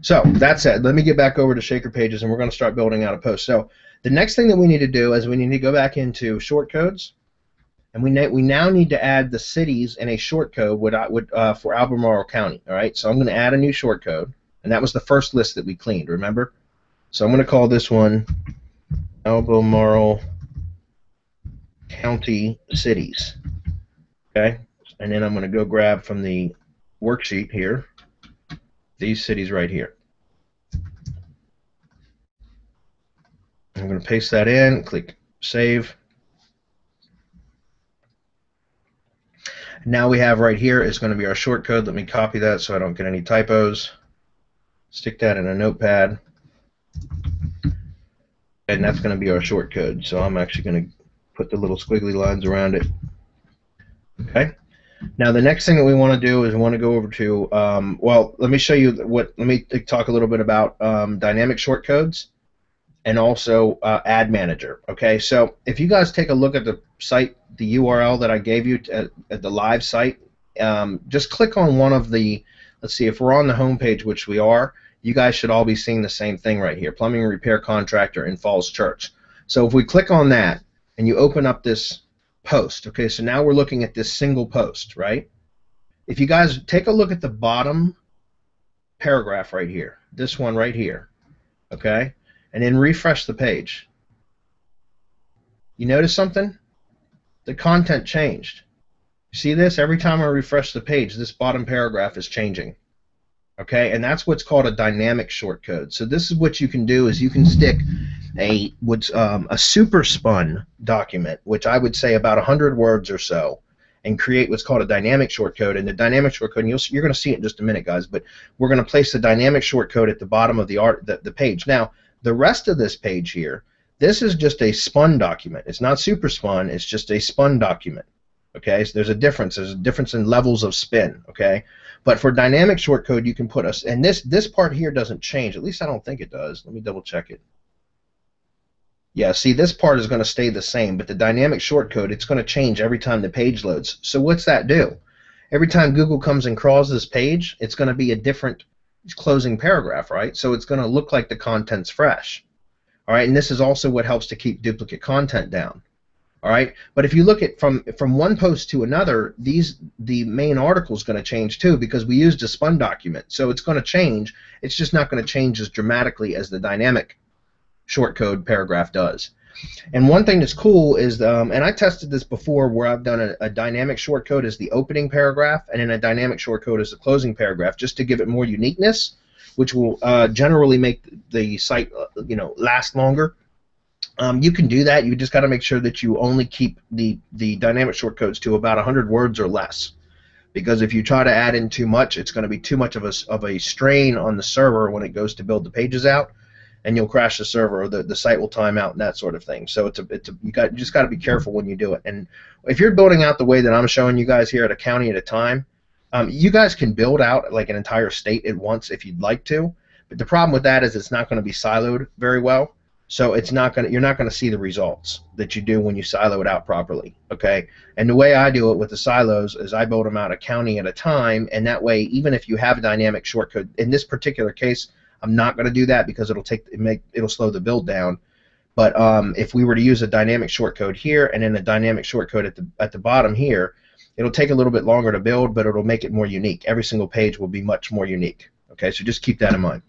So that said, let me get back over to Shaker Pages, and we're going to start building out a post. So the next thing that we need to do is we need to go back into shortcodes, and we we now need to add the cities in a shortcode would, would, uh, for Albemarle County. All right, so I'm going to add a new shortcode, and that was the first list that we cleaned. Remember? So I'm going to call this one Albemarle County Cities. Okay, and then I'm going to go grab from the worksheet here these cities right here. I'm going to paste that in, click Save. Now we have right here is going to be our short code. Let me copy that so I don't get any typos. Stick that in a notepad. And that's going to be our short code. So I'm actually going to put the little squiggly lines around it. Okay. Now the next thing that we want to do is we want to go over to, um, well, let me show you what, let me talk a little bit about um, dynamic shortcodes and also uh, Ad Manager. Okay, so if you guys take a look at the site, the URL that I gave you at, at the live site, um, just click on one of the. Let's see if we're on the home page, which we are. You guys should all be seeing the same thing right here: plumbing repair contractor in Falls Church. So if we click on that and you open up this post, okay, so now we're looking at this single post, right? If you guys take a look at the bottom paragraph right here, this one right here, okay and then refresh the page. You notice something? The content changed. You See this? Every time I refresh the page, this bottom paragraph is changing. Okay, and that's what's called a dynamic shortcode. So this is what you can do is you can stick a what's um, a super spun document, which I would say about 100 words or so, and create what's called a dynamic shortcode. And the dynamic shortcode, and you'll, you're going to see it in just a minute, guys. But we're going to place the dynamic shortcode at the bottom of the art the, the page. Now, the rest of this page here, this is just a spun document. It's not super spun. It's just a spun document. Okay, so there's a difference. There's a difference in levels of spin. Okay, but for dynamic shortcode, you can put us, and this this part here doesn't change. At least I don't think it does. Let me double check it. Yeah, see, this part is going to stay the same, but the dynamic shortcode, it's going to change every time the page loads. So what's that do? Every time Google comes and crawls this page, it's going to be a different closing paragraph, right? So it's going to look like the content's fresh. All right, and this is also what helps to keep duplicate content down. All right, but if you look at from from one post to another, these the main article is going to change too because we used a spun document, so it's going to change. It's just not going to change as dramatically as the dynamic shortcode paragraph does. And one thing that's cool is, um, and I tested this before where I've done a, a dynamic shortcode as the opening paragraph and then a dynamic shortcode as the closing paragraph just to give it more uniqueness, which will uh, generally make the site, uh, you know, last longer. Um, you can do that. You just got to make sure that you only keep the, the dynamic shortcodes to about 100 words or less. Because if you try to add in too much, it's going to be too much of a, of a strain on the server when it goes to build the pages out, and you'll crash the server or the, the site will time out and that sort of thing. So it's a, it's a, you got you just got to be careful when you do it. And if you're building out the way that I'm showing you guys here at a county at a time, um, you guys can build out like an entire state at once if you'd like to. But the problem with that is it's not going to be siloed very well. So it's not gonna you're not gonna see the results that you do when you silo it out properly. Okay. And the way I do it with the silos is I build them out a county at a time, and that way, even if you have a dynamic shortcode, in this particular case, I'm not gonna do that because it'll take it make it'll slow the build down. But um, if we were to use a dynamic shortcode here and then a dynamic shortcode at the at the bottom here, it'll take a little bit longer to build, but it'll make it more unique. Every single page will be much more unique. Okay, so just keep that in mind.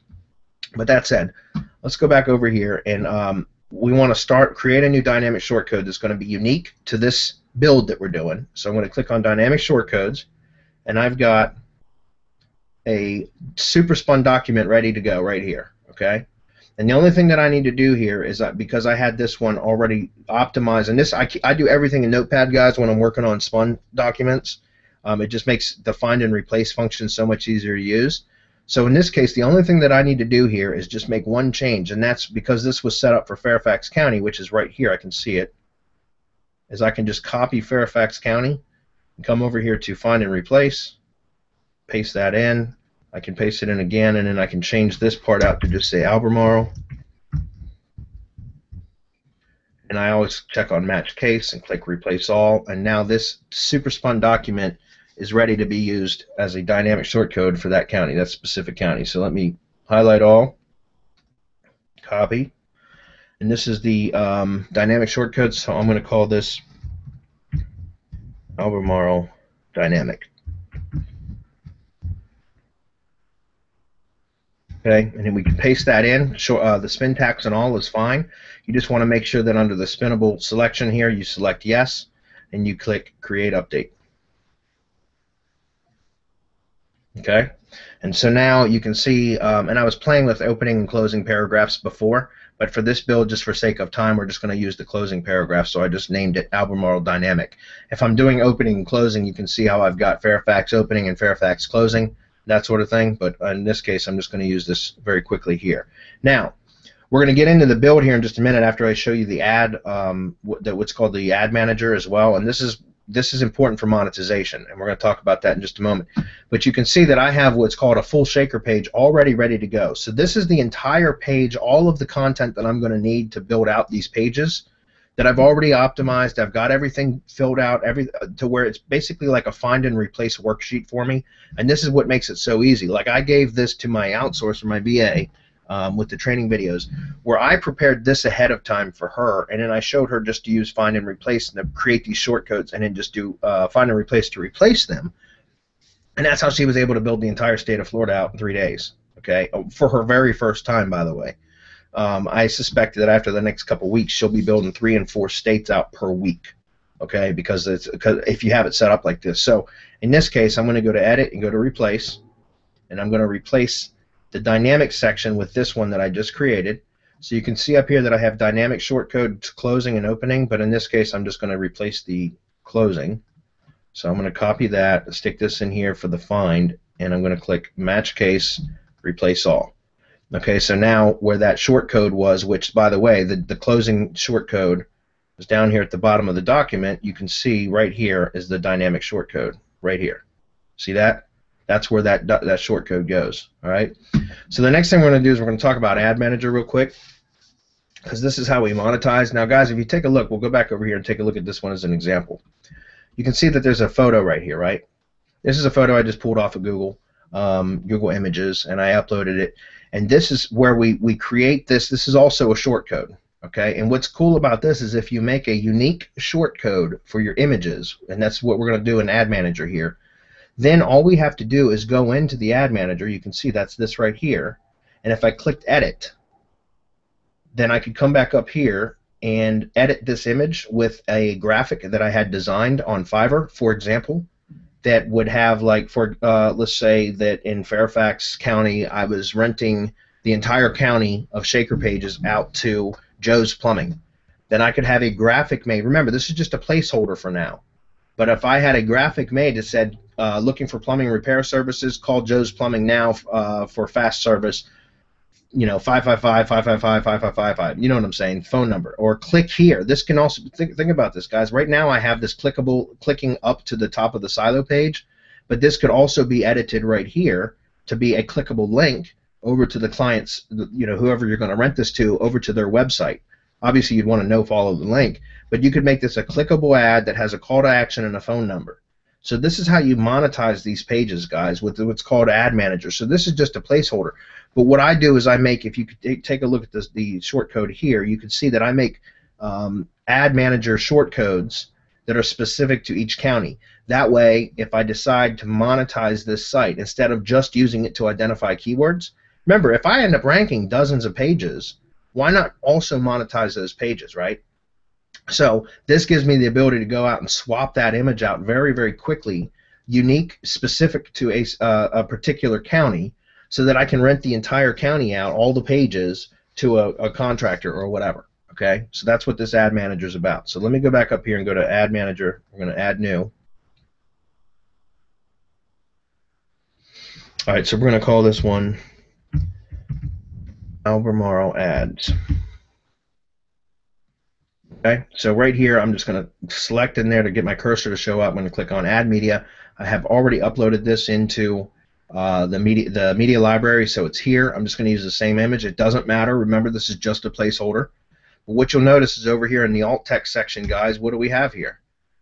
But that said, let's go back over here and um, we want to start create a new dynamic shortcode that's going to be unique to this build that we're doing. So I'm going to click on dynamic shortcodes and I've got a super spun document ready to go right here. Okay. And the only thing that I need to do here is that because I had this one already optimized, and this I, I do everything in Notepad, guys, when I'm working on spun documents. Um, it just makes the find and replace function so much easier to use. So in this case, the only thing that I need to do here is just make one change, and that's because this was set up for Fairfax County, which is right here. I can see it. Is I can just copy Fairfax County and come over here to find and replace, paste that in. I can paste it in again, and then I can change this part out to just say Albemarle. And I always check on match case and click replace all. And now this SuperSpun document is ready to be used as a dynamic shortcode for that county, that specific county. So let me highlight all, copy, and this is the um, dynamic shortcode, so I'm going to call this Albemarle Dynamic. Okay, and then we can paste that in. Uh, the spintax and all is fine. You just want to make sure that under the spinnable selection here, you select yes, and you click Create Update. Okay, and so now you can see, um, and I was playing with opening and closing paragraphs before, but for this build, just for sake of time, we're just going to use the closing paragraph, so I just named it Albemarle Dynamic. If I'm doing opening and closing, you can see how I've got Fairfax opening and Fairfax closing, that sort of thing, but in this case, I'm just going to use this very quickly here. Now, we're going to get into the build here in just a minute after I show you the ad, um, what's called the ad manager as well, and this is this is important for monetization, and we're going to talk about that in just a moment. But you can see that I have what's called a full shaker page already ready to go. So this is the entire page, all of the content that I'm going to need to build out these pages that I've already optimized. I've got everything filled out every to where it's basically like a find and replace worksheet for me. And this is what makes it so easy. Like I gave this to my outsourcer, my VA, um, with the training videos, where I prepared this ahead of time for her, and then I showed her just to use find and replace and create these shortcodes, and then just do uh, find and replace to replace them. And that's how she was able to build the entire state of Florida out in three days. Okay, oh, for her very first time, by the way. Um, I suspect that after the next couple weeks, she'll be building three and four states out per week. okay? Because it's because if you have it set up like this. So in this case, I'm going to go to Edit and go to Replace, and I'm going to replace the dynamic section with this one that I just created. So you can see up here that I have dynamic shortcode closing and opening, but in this case, I'm just going to replace the closing. So I'm going to copy that, stick this in here for the find, and I'm going to click Match Case, Replace All. Okay, so now where that shortcode was, which by the way, the, the closing shortcode is down here at the bottom of the document, you can see right here is the dynamic shortcode, right here. See that? That's where that that shortcode goes. All right. So the next thing we're going to do is we're going to talk about Ad Manager real quick, because this is how we monetize. Now, guys, if you take a look, we'll go back over here and take a look at this one as an example. You can see that there's a photo right here, right? This is a photo I just pulled off of Google, um, Google Images, and I uploaded it. And this is where we we create this. This is also a shortcode. Okay, and what's cool about this is if you make a unique shortcode for your images, and that's what we're going to do in Ad Manager here, then all we have to do is go into the Ad Manager. You can see that's this right here. And if I clicked Edit, then I could come back up here and edit this image with a graphic that I had designed on Fiverr, for example, that would have like for uh, let's say that in Fairfax County I was renting the entire county of Shaker pages out to Joe's Plumbing. Then I could have a graphic made. Remember, this is just a placeholder for now. But if I had a graphic made that said, uh, looking for plumbing repair services, call Joe's Plumbing now uh, for fast service, you know, 555 555 5555. You know what I'm saying? Phone number. Or click here. This can also, think, think about this, guys. Right now I have this clickable, clicking up to the top of the silo page, but this could also be edited right here to be a clickable link over to the client's, you know, whoever you're going to rent this to, over to their website. Obviously, you'd want to no follow the link, but you could make this a clickable ad that has a call to action and a phone number. So this is how you monetize these pages, guys, with what's called Ad Manager. So this is just a placeholder. But what I do is I make, if you could take a look at this, the short code here, you can see that I make um, Ad Manager short codes that are specific to each county. That way, if I decide to monetize this site, instead of just using it to identify keywords, Remember, if I end up ranking dozens of pages, why not also monetize those pages, right? So this gives me the ability to go out and swap that image out very, very quickly, unique, specific to a, uh, a particular county, so that I can rent the entire county out, all the pages, to a, a contractor or whatever. Okay, so that's what this ad manager is about. So let me go back up here and go to ad manager. We're going to add new. All right, so we're going to call this one Albemarle ads. Okay, so right here, I'm just going to select in there to get my cursor to show up. I'm going to click on Add Media. I have already uploaded this into uh, the media the media library, so it's here. I'm just going to use the same image. It doesn't matter. Remember, this is just a placeholder. But what you'll notice is over here in the alt text section, guys, what do we have here?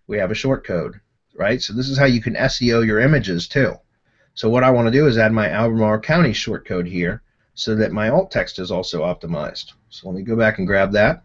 We have a short code, right? So this is how you can SEO your images too. So what I want to do is add my Albemarle County short code here so that my alt text is also optimized. So let me go back and grab that.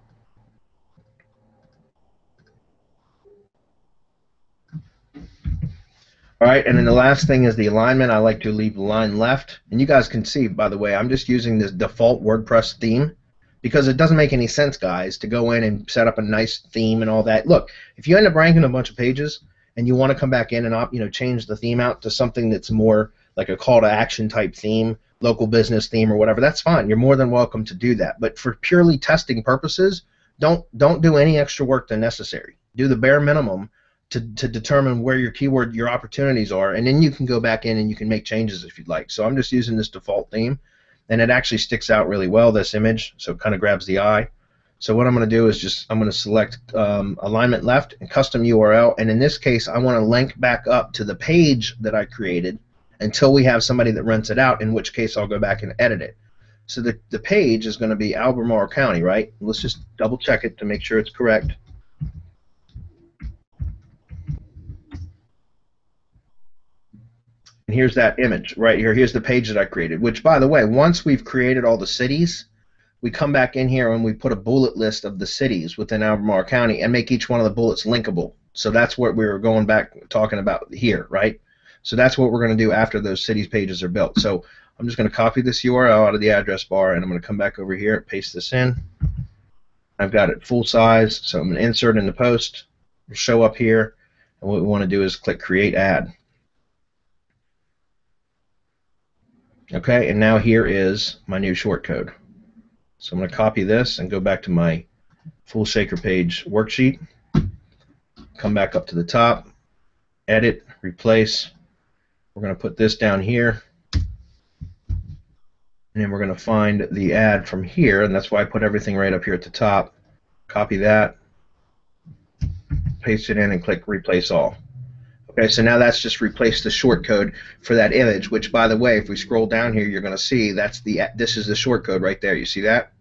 All right, and then the last thing is the alignment. I like to leave the line left. And you guys can see, by the way, I'm just using this default WordPress theme because it doesn't make any sense, guys, to go in and set up a nice theme and all that. Look, if you end up ranking a bunch of pages and you want to come back in and op, you know change the theme out to something that's more like a call to action type theme, local business theme or whatever, that's fine. You're more than welcome to do that. But for purely testing purposes, don't don't do any extra work than necessary. Do the bare minimum to, to determine where your keyword your opportunities are, and then you can go back in and you can make changes if you'd like. So I'm just using this default theme, and it actually sticks out really well. This image, so it kind of grabs the eye. So what I'm going to do is just I'm going to select um, alignment left and custom URL, and in this case I want to link back up to the page that I created until we have somebody that rents it out, in which case I'll go back and edit it. So the, the page is going to be Albemarle County, right? Let's just double check it to make sure it's correct. And here's that image right here. Here's the page that I created, which, by the way, once we've created all the cities, we come back in here and we put a bullet list of the cities within Albemarle County and make each one of the bullets linkable. So that's what we were going back talking about here, right? So that's what we're going to do after those cities pages are built. So I'm just going to copy this URL out of the address bar, and I'm going to come back over here, paste this in. I've got it full size, so I'm going to insert in the post. It'll show up here. And what we want to do is click Create Ad. Okay, and now here is my new shortcode. So I'm going to copy this and go back to my full shaker page worksheet. Come back up to the top, edit, replace. We're going to put this down here. And then we're going to find the ad from here, and that's why I put everything right up here at the top. Copy that, paste it in, and click Replace All. Okay, so now that's just replaced the shortcode for that image, which, by the way, if we scroll down here, you're going to see that's the this is the shortcode right there. You see that?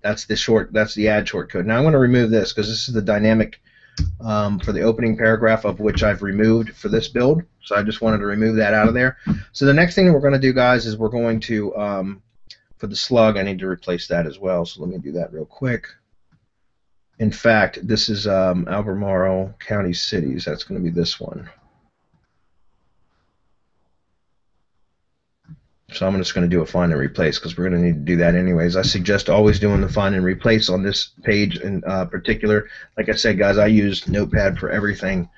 That's the short. That's the ad shortcode. Now I want to remove this because this is the dynamic um, for the opening paragraph of which I've removed for this build. So I just wanted to remove that out of there. So the next thing we're going to do, guys, is we're going to um, for the slug. I need to replace that as well. So let me do that real quick. In fact, this is um, Albemarle County Cities. That's going to be this one. So I'm just going to do a find and replace because we're going to need to do that anyways. I suggest always doing the find and replace on this page in uh, particular. Like I said, guys, I use Notepad for everything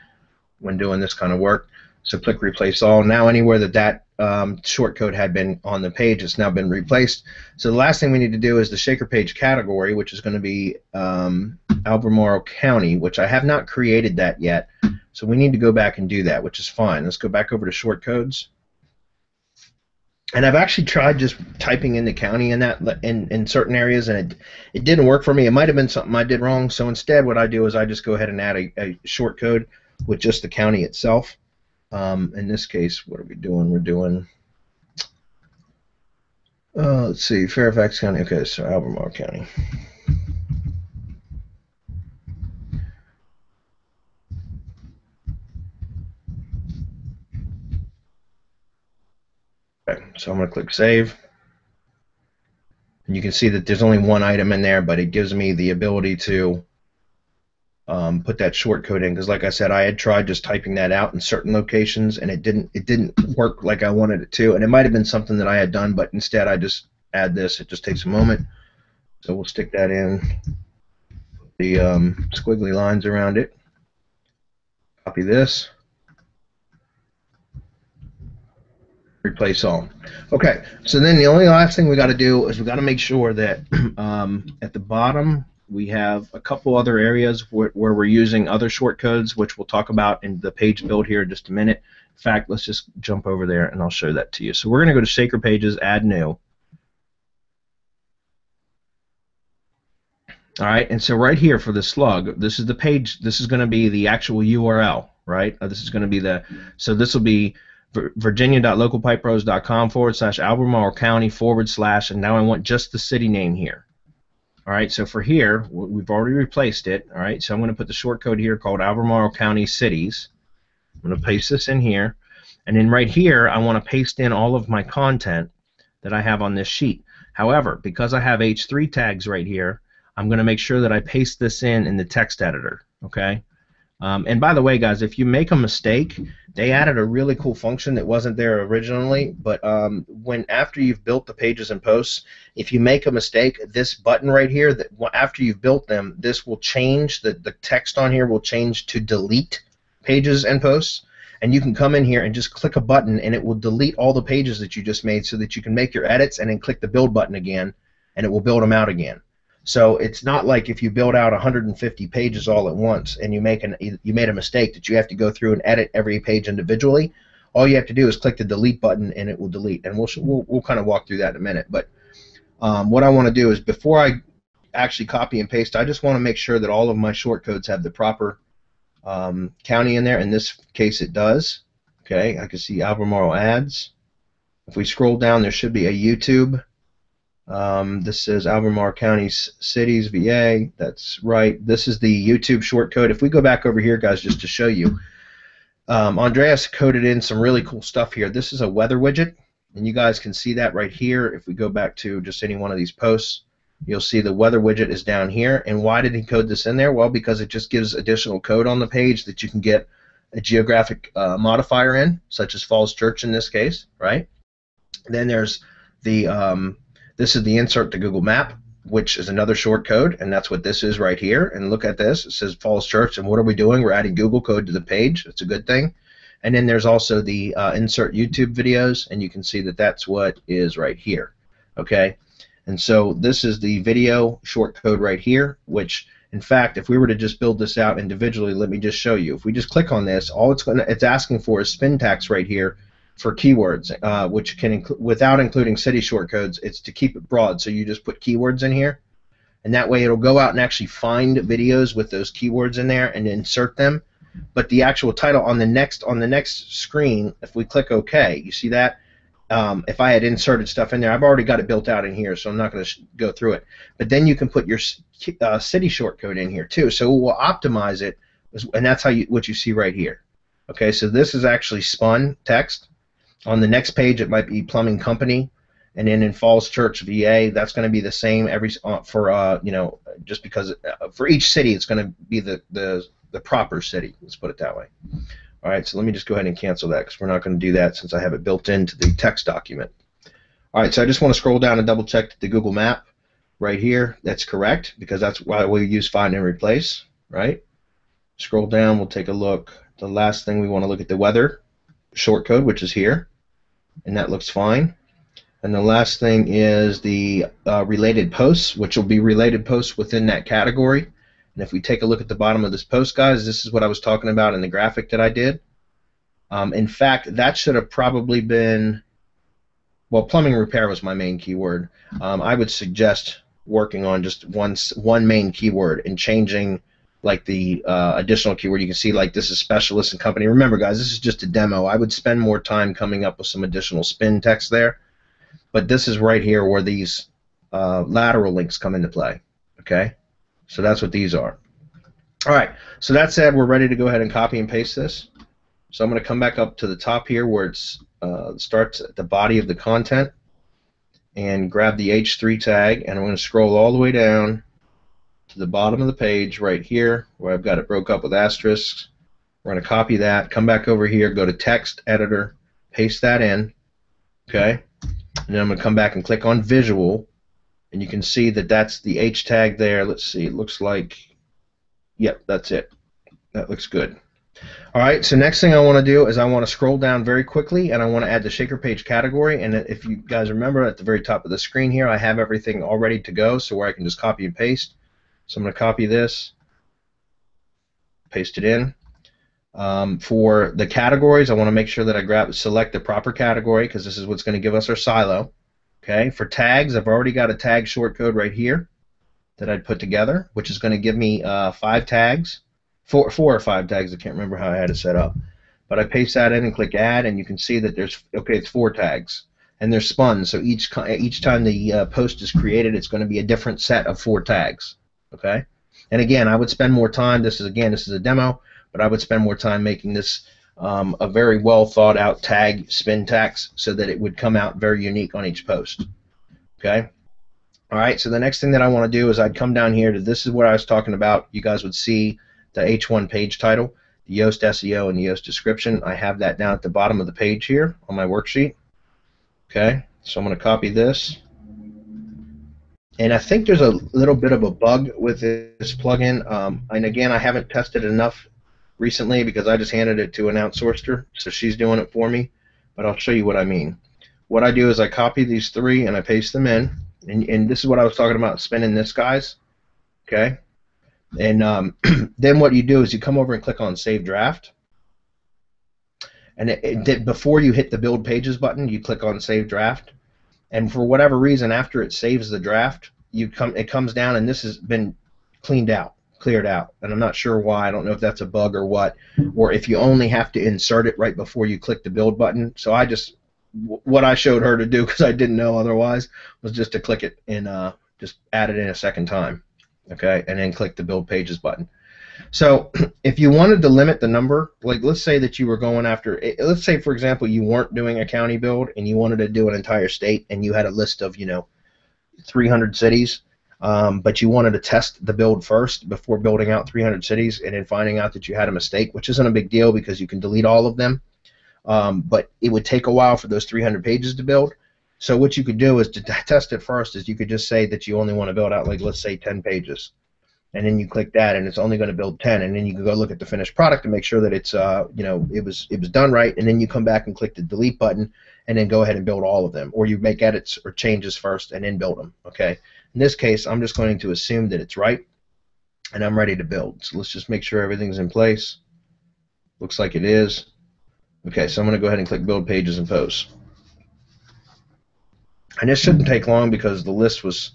when doing this kind of work. So click replace all. Now anywhere that that um, shortcode had been on the page, it's now been replaced. So the last thing we need to do is the shaker page category, which is going to be um, Albemarle County, which I have not created that yet. So we need to go back and do that, which is fine. Let's go back over to shortcodes and I've actually tried just typing in the county in that in, in certain areas, and it it didn't work for me. It might have been something I did wrong. So instead, what I do is I just go ahead and add a, a short code with just the county itself. Um, in this case, what are we doing? We're doing. Uh, let's see, Fairfax County. Okay, so Albemarle County. Okay, so I'm going to click Save. And you can see that there's only one item in there, but it gives me the ability to um, put that short code in because, like I said, I had tried just typing that out in certain locations, and it didn't it didn't work like I wanted it to. And it might have been something that I had done, but instead I just add this. It just takes a moment. So we'll stick that in. The um, squiggly lines around it. Copy this. Replace all. Okay, so then the only last thing we got to do is we got to make sure that *clears throat* um, at the bottom we have a couple other areas where, where, we're using other shortcodes, which we'll talk about in the page build here in just a minute. In fact, let's just jump over there and I'll show that to you. So we're going to go to Shaker Pages, Add New. All right, and so right here for the slug, this is the page. This is going to be the actual URL, right? Uh, this is going to be the. So this will be virginia.localpipepros.com forward slash Albemarle County forward slash, and now I want just the city name here. All right, so for here, we've already replaced it. All right, so I'm going to put the short code here called Albemarle County Cities. I'm going to paste this in here. And then right here, I want to paste in all of my content that I have on this sheet. However, because I have H3 tags right here, I'm going to make sure that I paste this in in the text editor. Okay. Um, and by the way, guys, if you make a mistake, they added a really cool function that wasn't there originally. But um, when after you've built the pages and posts, if you make a mistake, this button right here, that after you've built them, this will change the the text on here will change to delete pages and posts. And you can come in here and just click a button, and it will delete all the pages that you just made, so that you can make your edits and then click the build button again, and it will build them out again. So it's not like if you build out 150 pages all at once and you make an you made a mistake that you have to go through and edit every page individually. All you have to do is click the delete button and it will delete. And we'll we'll, we'll kind of walk through that in a minute. But um, what I want to do is before I actually copy and paste, I just want to make sure that all of my shortcodes have the proper um, county in there. In this case, it does. Okay, I can see Albemarle ads. If we scroll down, there should be a YouTube um, this says Albemarle County Cities, VA. That's right. This is the YouTube shortcode. If we go back over here, guys, just to show you, um, Andreas coded in some really cool stuff here. This is a weather widget, and you guys can see that right here. If we go back to just any one of these posts, you'll see the weather widget is down here. And why did he code this in there? Well, because it just gives additional code on the page that you can get a geographic uh, modifier in, such as Falls Church in this case, right? Then there's the um, this is the insert to Google Map which is another short code, and that's what this is right here. And look at this. It says Falls Church, and what are we doing? We're adding Google code to the page. That's a good thing. And then there's also the uh, insert YouTube videos, and you can see that that's what is right here. Okay, and so this is the video short code right here, which in fact, if we were to just build this out individually, let me just show you. If we just click on this, all it's going to, it's asking for is Spintax right here for keywords, uh, which can include, without including city shortcodes, it's to keep it broad. So you just put keywords in here, and that way it'll go out and actually find videos with those keywords in there and insert them. But the actual title on the next on the next screen, if we click OK, you see that? Um, if I had inserted stuff in there, I've already got it built out in here, so I'm not going to go through it. But then you can put your uh, city shortcode in here too, so we'll optimize it, and that's how you what you see right here. Okay, so this is actually spun text. On the next page, it might be plumbing company, and then in Falls Church, VA, that's going to be the same every uh, for uh, you know just because uh, for each city, it's going to be the the the proper city. Let's put it that way. All right, so let me just go ahead and cancel that because we're not going to do that since I have it built into the text document. All right, so I just want to scroll down and double check the Google Map right here, that's correct because that's why we use find and replace, right? Scroll down, we'll take a look. The last thing we want to look at the weather short code, which is here, and that looks fine. And the last thing is the uh, related posts, which will be related posts within that category. And if we take a look at the bottom of this post, guys, this is what I was talking about in the graphic that I did. Um, in fact, that should have probably been, well, plumbing repair was my main keyword. Um, I would suggest working on just one one main keyword and changing like the uh, additional keyword. You can see like this is specialist and company. Remember, guys, this is just a demo. I would spend more time coming up with some additional spin text there, but this is right here where these uh, lateral links come into play. Okay, so that's what these are. All right, so that said, we're ready to go ahead and copy and paste this. So I'm going to come back up to the top here where it uh, starts at the body of the content and grab the H3 tag and I'm going to scroll all the way down to the bottom of the page right here where I've got it broke up with asterisks. We're going to copy that, come back over here, go to text editor, paste that in, okay? And then I'm going to come back and click on visual and you can see that that's the H tag there. Let's see, it looks like, yep, that's it. That looks good. All right, so next thing I want to do is I want to scroll down very quickly and I want to add the shaker page category. And if you guys remember at the very top of the screen here, I have everything all ready to go so where I can just copy and paste. So I'm going to copy this, paste it in. Um, for the categories, I want to make sure that I grab select the proper category because this is what's going to give us our silo. Okay, for tags, I've already got a tag shortcode right here that I'd put together, which is going to give me uh, five tags four, four or five tags. I can't remember how I had it set up. But I paste that in and click add, and you can see that there's okay, it's four tags, and they're spun. So each each time the uh, post is created, it's going to be a different set of four tags. Okay. And again, I would spend more time. This is again, this is a demo, but I would spend more time making this um, a very well thought out tag spintax so that it would come out very unique on each post. Okay. All right. So the next thing that I want to do is I'd come down here to this is what I was talking about. You guys would see the H1 page title, the Yoast SEO, and the Yoast description. I have that down at the bottom of the page here on my worksheet. Okay, so I'm going to copy this. And I think there's a little bit of a bug with this plugin. Um, and again, I haven't tested enough recently because I just handed it to an outsourcer, so she's doing it for me. But I'll show you what I mean. What I do is I copy these three and I paste them in. And, and this is what I was talking about spinning this, guys. Okay. And um, *clears throat* then what you do is you come over and click on Save Draft. And it, it, before you hit the Build Pages button, you click on Save Draft. And for whatever reason, after it saves the draft, you come it comes down and this has been cleaned out, cleared out. And I'm not sure why. I don't know if that's a bug or what, or if you only have to insert it right before you click the Build button. So I just what I showed her to do *laughs* because I didn't know otherwise was just to click it and uh, just add it in a second time okay, and then click the build pages button. So *clears throat* if you wanted to limit the number, like let's say that you were going after, eh, let's say for example you weren't doing a county build and you wanted to do an entire state and you had a list of you know 300 cities, um, but you wanted to test the build first before building out 300 cities and then finding out that you had a mistake, which isn't a big deal because you can delete all of them. Um, but it would take a while for those 300 pages to build. So what you could do is to test it first is you could just say that you only want to build out like let's say 10 pages, and then you click that and it's only going to build 10, and then you can go look at the finished product and make sure that it's uh you know it was it was done right, and then you come back and click the delete button, and then go ahead and build all of them, or you make edits or changes first and then build them. Okay. In this case, I'm just going to assume that it's right, and I'm ready to build. So let's just make sure everything's in place. Looks like it is. Okay, so I'm going to go ahead and click Build Pages and Posts. And this shouldn't take long because the list was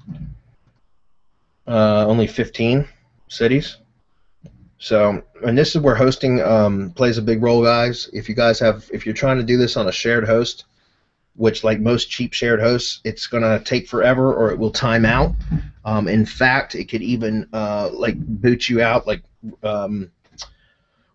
uh, only 15 cities. So, and this is where hosting um, plays a big role, guys. If you guys have, if you're trying to do this on a shared host, which like most cheap shared hosts, it's gonna take forever or it will time out. Um, in fact, it could even uh, like boot you out, like um,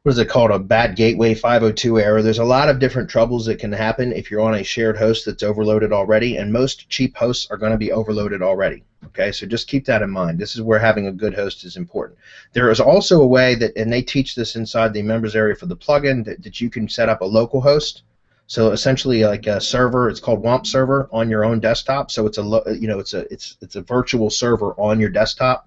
what is it called? A bad gateway 502 error there's a lot of different troubles that can happen if you're on a shared host that's overloaded already and most cheap hosts are going to be overloaded already okay? So just keep that in mind. This is where having a good host is important. There is also a way that and they teach this inside the members area for the plugin that, that you can set up a local host. So essentially like a server it's called WAMP server on your own desktop. So it's a you know it's a it's it's a virtual server on your desktop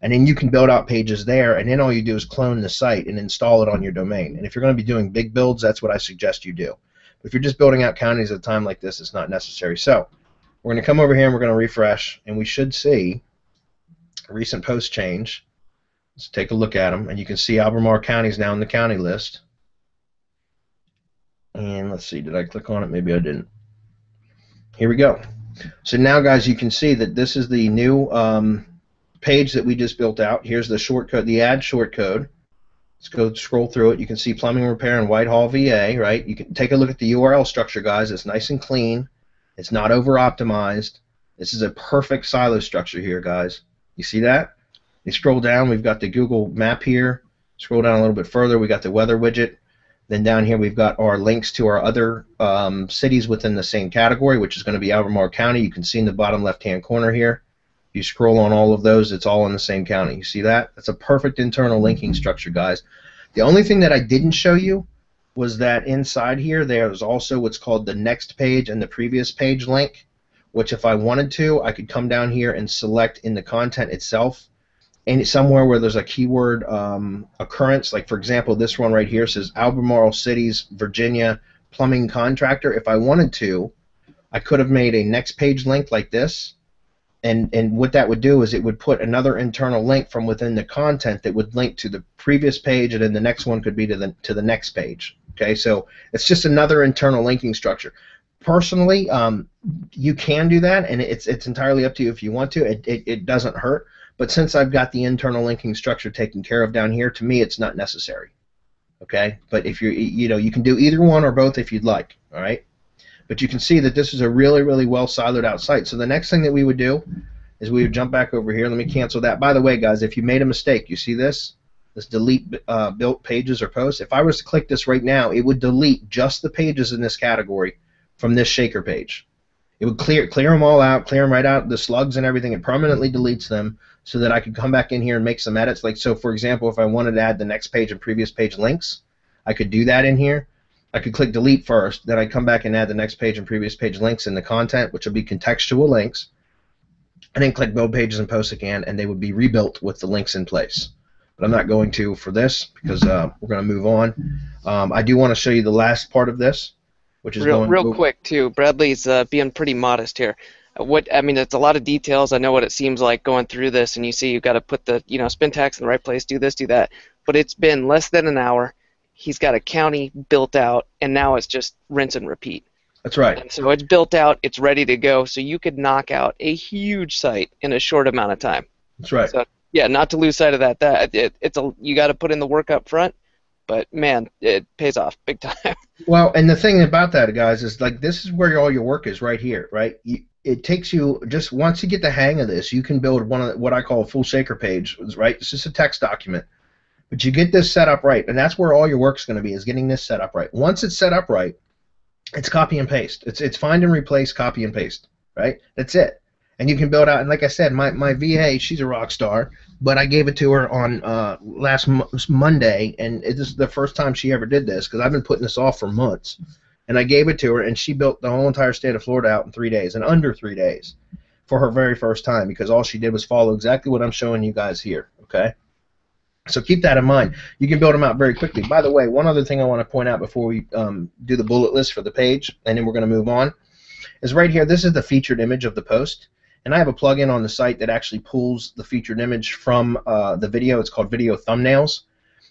and then you can build out pages there and then all you do is clone the site and install it on your domain. And if you're going to be doing big builds that's what i suggest you do. But if you're just building out counties at a time like this it's not necessary. So we're going to come over here and we're going to refresh and we should see a recent post change. Let's take a look at them and you can see albemarle county is now in the county list. And let's see did i click on it? Maybe i didn't. Here we go. So now guys you can see that this is the new um, page that we just built out. Here's the shortcode, the ad shortcode. Let's go scroll through it. You can see plumbing repair in Whitehall, VA, right? You can take a look at the URL structure, guys. It's nice and clean. It's not over optimized. This is a perfect silo structure here, guys. You see that? You scroll down, we've got the Google map here. Scroll down a little bit further, we got the weather widget. Then down here we've got our links to our other um, cities within the same category, which is going to be Albemarle County. You can see in the bottom left-hand corner here. You scroll on all of those, it's all in the same county. You see that? That's a perfect internal linking structure, guys. The only thing that I didn't show you was that inside here there's also what's called the next page and the previous page link, which if I wanted to, I could come down here and select in the content itself and somewhere where there's a keyword um, occurrence, like for example, this one right here says Albemarle Cities, Virginia plumbing contractor. If I wanted to, I could have made a next page link like this, and and what that would do is it would put another internal link from within the content that would link to the previous page and then the next one could be to the to the next page. Okay so it's just another internal linking structure. Personally um, you can do that and it's it's entirely up to you if you want to. It, it, it doesn't hurt. But since I've got the internal linking structure taken care of down here to me it's not necessary. Okay? But if you you know you can do either one or both if you'd like. All right but you can see that this is a really, really well siloed out site. So the next thing that we would do is we would jump back over here. Let me cancel that. By the way, guys, if you made a mistake, you see this? This delete uh, built pages or posts. If I was to click this right now, it would delete just the pages in this category from this shaker page. It would clear clear them all out, clear them right out, the slugs and everything. It permanently deletes them so that I could come back in here and make some edits. Like so, for example, if I wanted to add the next page and previous page links, I could do that in here. I could click delete first, then I come back and add the next page and previous page links in the content, which will be contextual links, and then click build pages and posts again, and they would be rebuilt with the links in place. But I'm not going to for this because uh, we're going to move on. Um, I do want to show you the last part of this, which is real, going real quick too. Bradley's uh, being pretty modest here. What I mean, it's a lot of details. I know what it seems like going through this, and you see you've got to put the you know spintax in the right place, do this, do that. But it's been less than an hour he's got a county built out, and now it's just rinse and repeat. That's right. And so it's built out, it's ready to go, so you could knock out a huge site in a short amount of time. That's right. So yeah, not to lose sight of that. That it, it's a you got to put in the work up front, but man, it pays off big time. *laughs* Well, and the thing about that, guys, is like this is where all your work is right here, right? You, it takes you just once you get the hang of this, you can build one of the, what I call a full shaker page, right? It's just a text document but you get this set up right, and that's where all your work's going to be is getting this set up right. Once it's set up right, it's copy and paste. It's it's find and replace, copy and paste. Right? That's it. And you can build out. And like I said, my, my VA, she's a rock star, but I gave it to her on uh, last Monday, and it is the first time she ever did this because I've been putting this off for months. And I gave it to her, and she built the whole entire state of Florida out in three days, in under three days, for her very first time, because all she did was follow exactly what I'm showing you guys here. Okay. So keep that in mind. You can build them out very quickly. By the way, one other thing I want to point out before we um, do the bullet list for the page, and then we're going to move on, is right here. This is the featured image of the post, and I have a plugin on the site that actually pulls the featured image from uh, the video. It's called Video Thumbnails,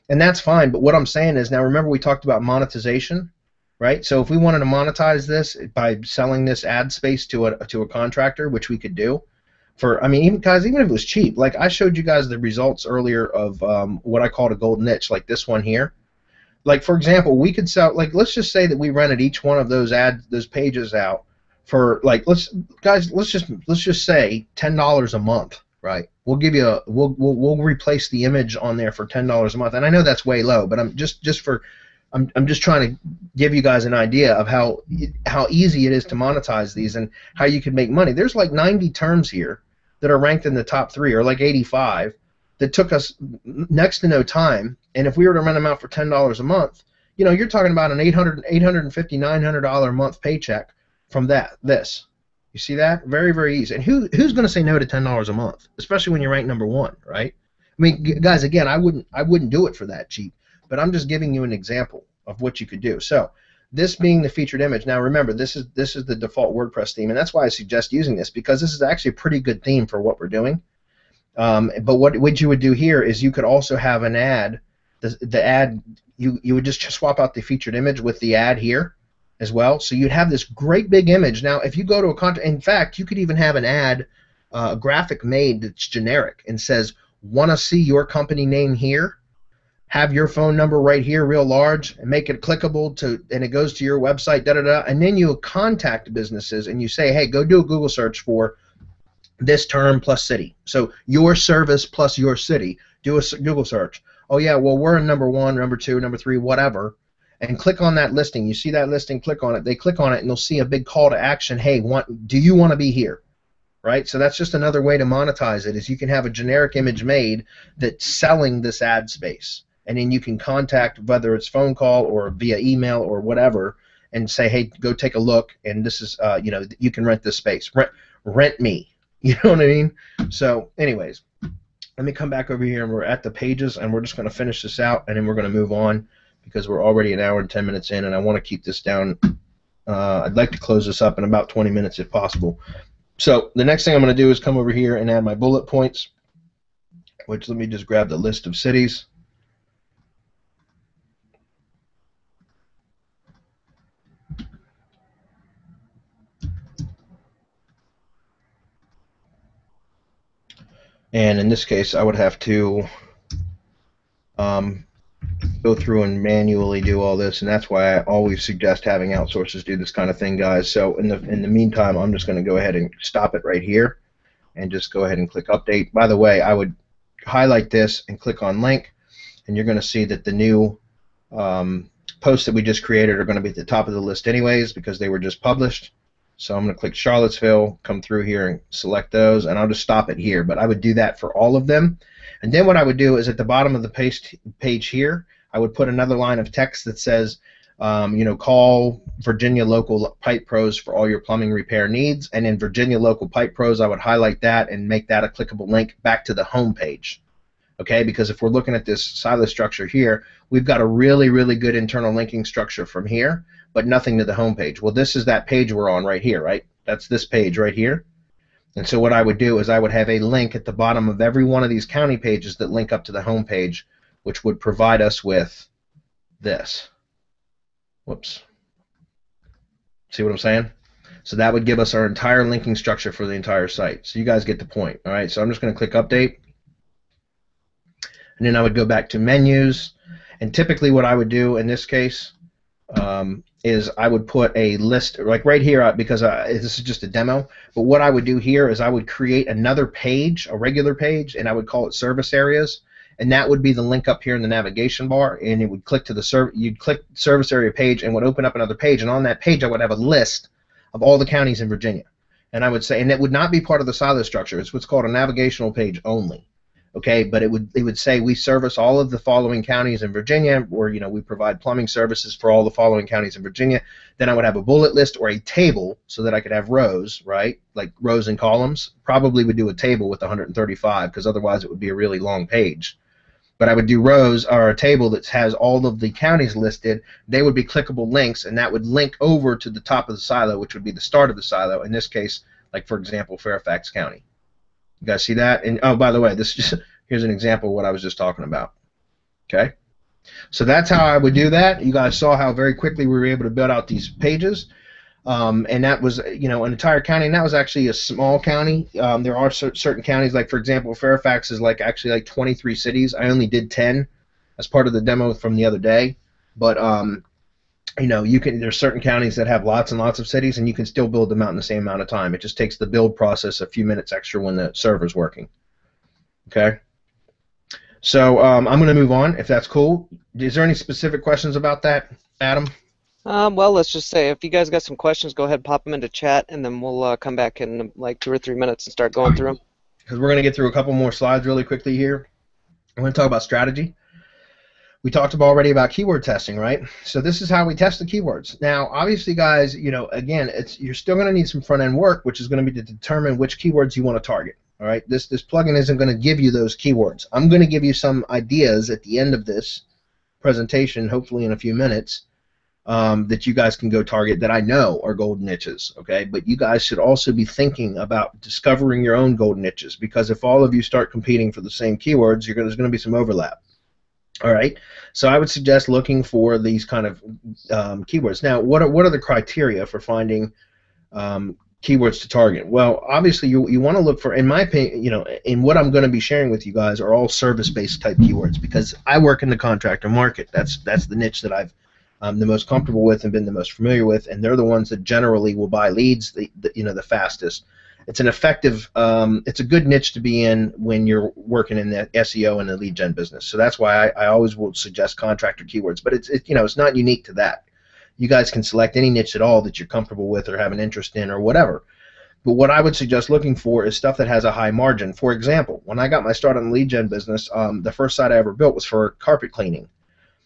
and that's fine. But what I'm saying is, now remember we talked about monetization, right? So if we wanted to monetize this by selling this ad space to a to a contractor, which we could do for I mean even guys even if it was cheap like I showed you guys the results earlier of um, what I called a gold niche like this one here. Like for example we could sell like let's just say that we rented each one of those ad those pages out for like let's guys let's just let's just say ten dollars a month right? We'll give you a we'll, we'll we'll replace the image on there for ten dollars a month. And I know that's way low but I'm just just for I'm, I'm just trying to give you guys an idea of how how easy it is to monetize these and how you can make money. There's like 90 terms here that are ranked in the top three, or like 85, that took us next to no time. And if we were to rent them out for ten dollars a month, you know, you're talking about an 800, 850, 900 dollar a month paycheck from that. This, you see that? Very, very easy. And who who's going to say no to ten dollars a month, especially when you're ranked number one, right? I mean, guys, again, I wouldn't I wouldn't do it for that cheap, but I'm just giving you an example of what you could do. So this being the featured image. Now remember, this is this is the default WordPress theme, and that's why I suggest using this because this is actually a pretty good theme for what we're doing. Um, but what what you would do here is you could also have an ad. The, the ad you you would just swap out the featured image with the ad here as well. So you'd have this great big image. Now, if you go to a content, in fact, you could even have an ad, uh, a graphic made that's generic and says, "Want to see your company name here?" Have your phone number right here real large and make it clickable to and it goes to your website da da da. And then you contact businesses and you say hey go do a google search for this term plus city. So your service plus your city do a google search. Oh yeah well we're in number one number two number three whatever and click on that listing. You see that listing click on it. They click on it and they'll see a big call to action. Hey want do you want to be here? Right? So that's just another way to monetize it is you can have a generic image made that's selling this ad space and then you can contact whether it's phone call or via email or whatever and say hey go take a look and this is uh, you know you can rent this space. Rent rent me. *laughs* You know what i mean? So anyways let me come back over here and we're at the pages and we're just going to finish this out and then we're going to move on because we're already an hour and 10 minutes in and i want to keep this down. Uh, i'd like to close this up in about 20 minutes if possible. So the next thing i'm going to do is come over here and add my bullet points which let me just grab the list of cities and in this case I would have to um, go through and manually do all this. And that's why I always suggest having outsourcers do this kind of thing guys. So in the in the meantime I'm just going to go ahead and stop it right here and just go ahead and click update. By the way I would highlight this and click on link and you're going to see that the new um, posts that we just created are going to be at the top of the list anyways because they were just published so I'm going to click Charlottesville, come through here and select those, and I'll just stop it here. But I would do that for all of them. And then what I would do is at the bottom of the page, page here, I would put another line of text that says, um, you know, call Virginia Local Pipe Pros for all your plumbing repair needs. And in Virginia Local Pipe Pros, I would highlight that and make that a clickable link back to the home page. Okay, because if we're looking at this silo structure here, we've got a really, really good internal linking structure from here but nothing to the home page. Well, this is that page we're on right here, right? That's this page right here. And so what I would do is I would have a link at the bottom of every one of these county pages that link up to the home page, which would provide us with this. Whoops. See what I'm saying? So that would give us our entire linking structure for the entire site. So you guys get the point. All right, so I'm just going to click Update. And then I would go back to Menus. And typically what I would do in this case um, is I would put a list like right here uh, because uh, this is just a demo. But what I would do here is I would create another page, a regular page, and I would call it service areas, and that would be the link up here in the navigation bar, and it would click to the serv- you'd click service area page and would open up another page, and on that page I would have a list of all the counties in Virginia, and I would say, and it would not be part of the silo structure. It's what's called a navigational page only. Okay but it would it would say we service all of the following counties in virginia or you know we provide plumbing services for all the following counties in virginia then i would have a bullet list or a table so that i could have rows right like rows and columns probably would do a table with 135 because otherwise it would be a really long page but I would do rows or a table that has all of the counties listed. They would be clickable links, and that would link over to the top of the silo, which would be the start of the silo. In this case, like for example, Fairfax County. You guys see that? And oh, by the way, this just *laughs* here's an example of what I was just talking about. Okay. So that's how I would do that. You guys saw how very quickly we were able to build out these pages. Um, and that was, you know, an entire county, and that was actually a small county. Um, there are cer- certain counties, like for example, Fairfax is like actually like 23 cities. I only did 10 as part of the demo from the other day, but um, you know, you can. There's certain counties that have lots and lots of cities, and you can still build them out in the same amount of time. It just takes the build process a few minutes extra when the server's working. Okay. So um, I'm going to move on, if that's cool. Is there any specific questions about that, Adam? Um, well, let's just say if you guys got some questions, go ahead and pop them into chat, and then we'll uh, come back in like two or three minutes and start going through them. Because we're going to get through a couple more slides really quickly here. I'm going to talk about strategy. We talked about already about keyword testing, right? So this is how we test the keywords. Now, obviously, guys, you know, again, it's you're still going to need some front end work, which is going to be to determine which keywords you want to target. All right, this this plugin isn't going to give you those keywords. I'm going to give you some ideas at the end of this presentation, hopefully in a few minutes, um, that you guys can go target that I know are golden niches. Okay, but you guys should also be thinking about discovering your own golden niches because if all of you start competing for the same keywords, you're gonna, there's going to be some overlap. All right, so I would suggest looking for these kind of um, keywords. Now, what are what are the criteria for finding um, keywords to target? Well, obviously you you want to look for, in my opinion, you know, in what I'm going to be sharing with you guys are all service-based type keywords because I work in the contractor market. That's that's the niche that I've um, the most comfortable with and been the most familiar with, and they're the ones that generally will buy leads, the, the you know, the fastest it's an effective, um, it's a good niche to be in when you're working in the SEO and the lead gen business. So that's why I, I always will suggest contractor keywords. But it's, it, you know, it's not unique to that. You guys can select any niche at all that you're comfortable with or have an interest in or whatever. But what I would suggest looking for is stuff that has a high margin. For example, when I got my start on the lead gen business, um, the first site I ever built was for carpet cleaning.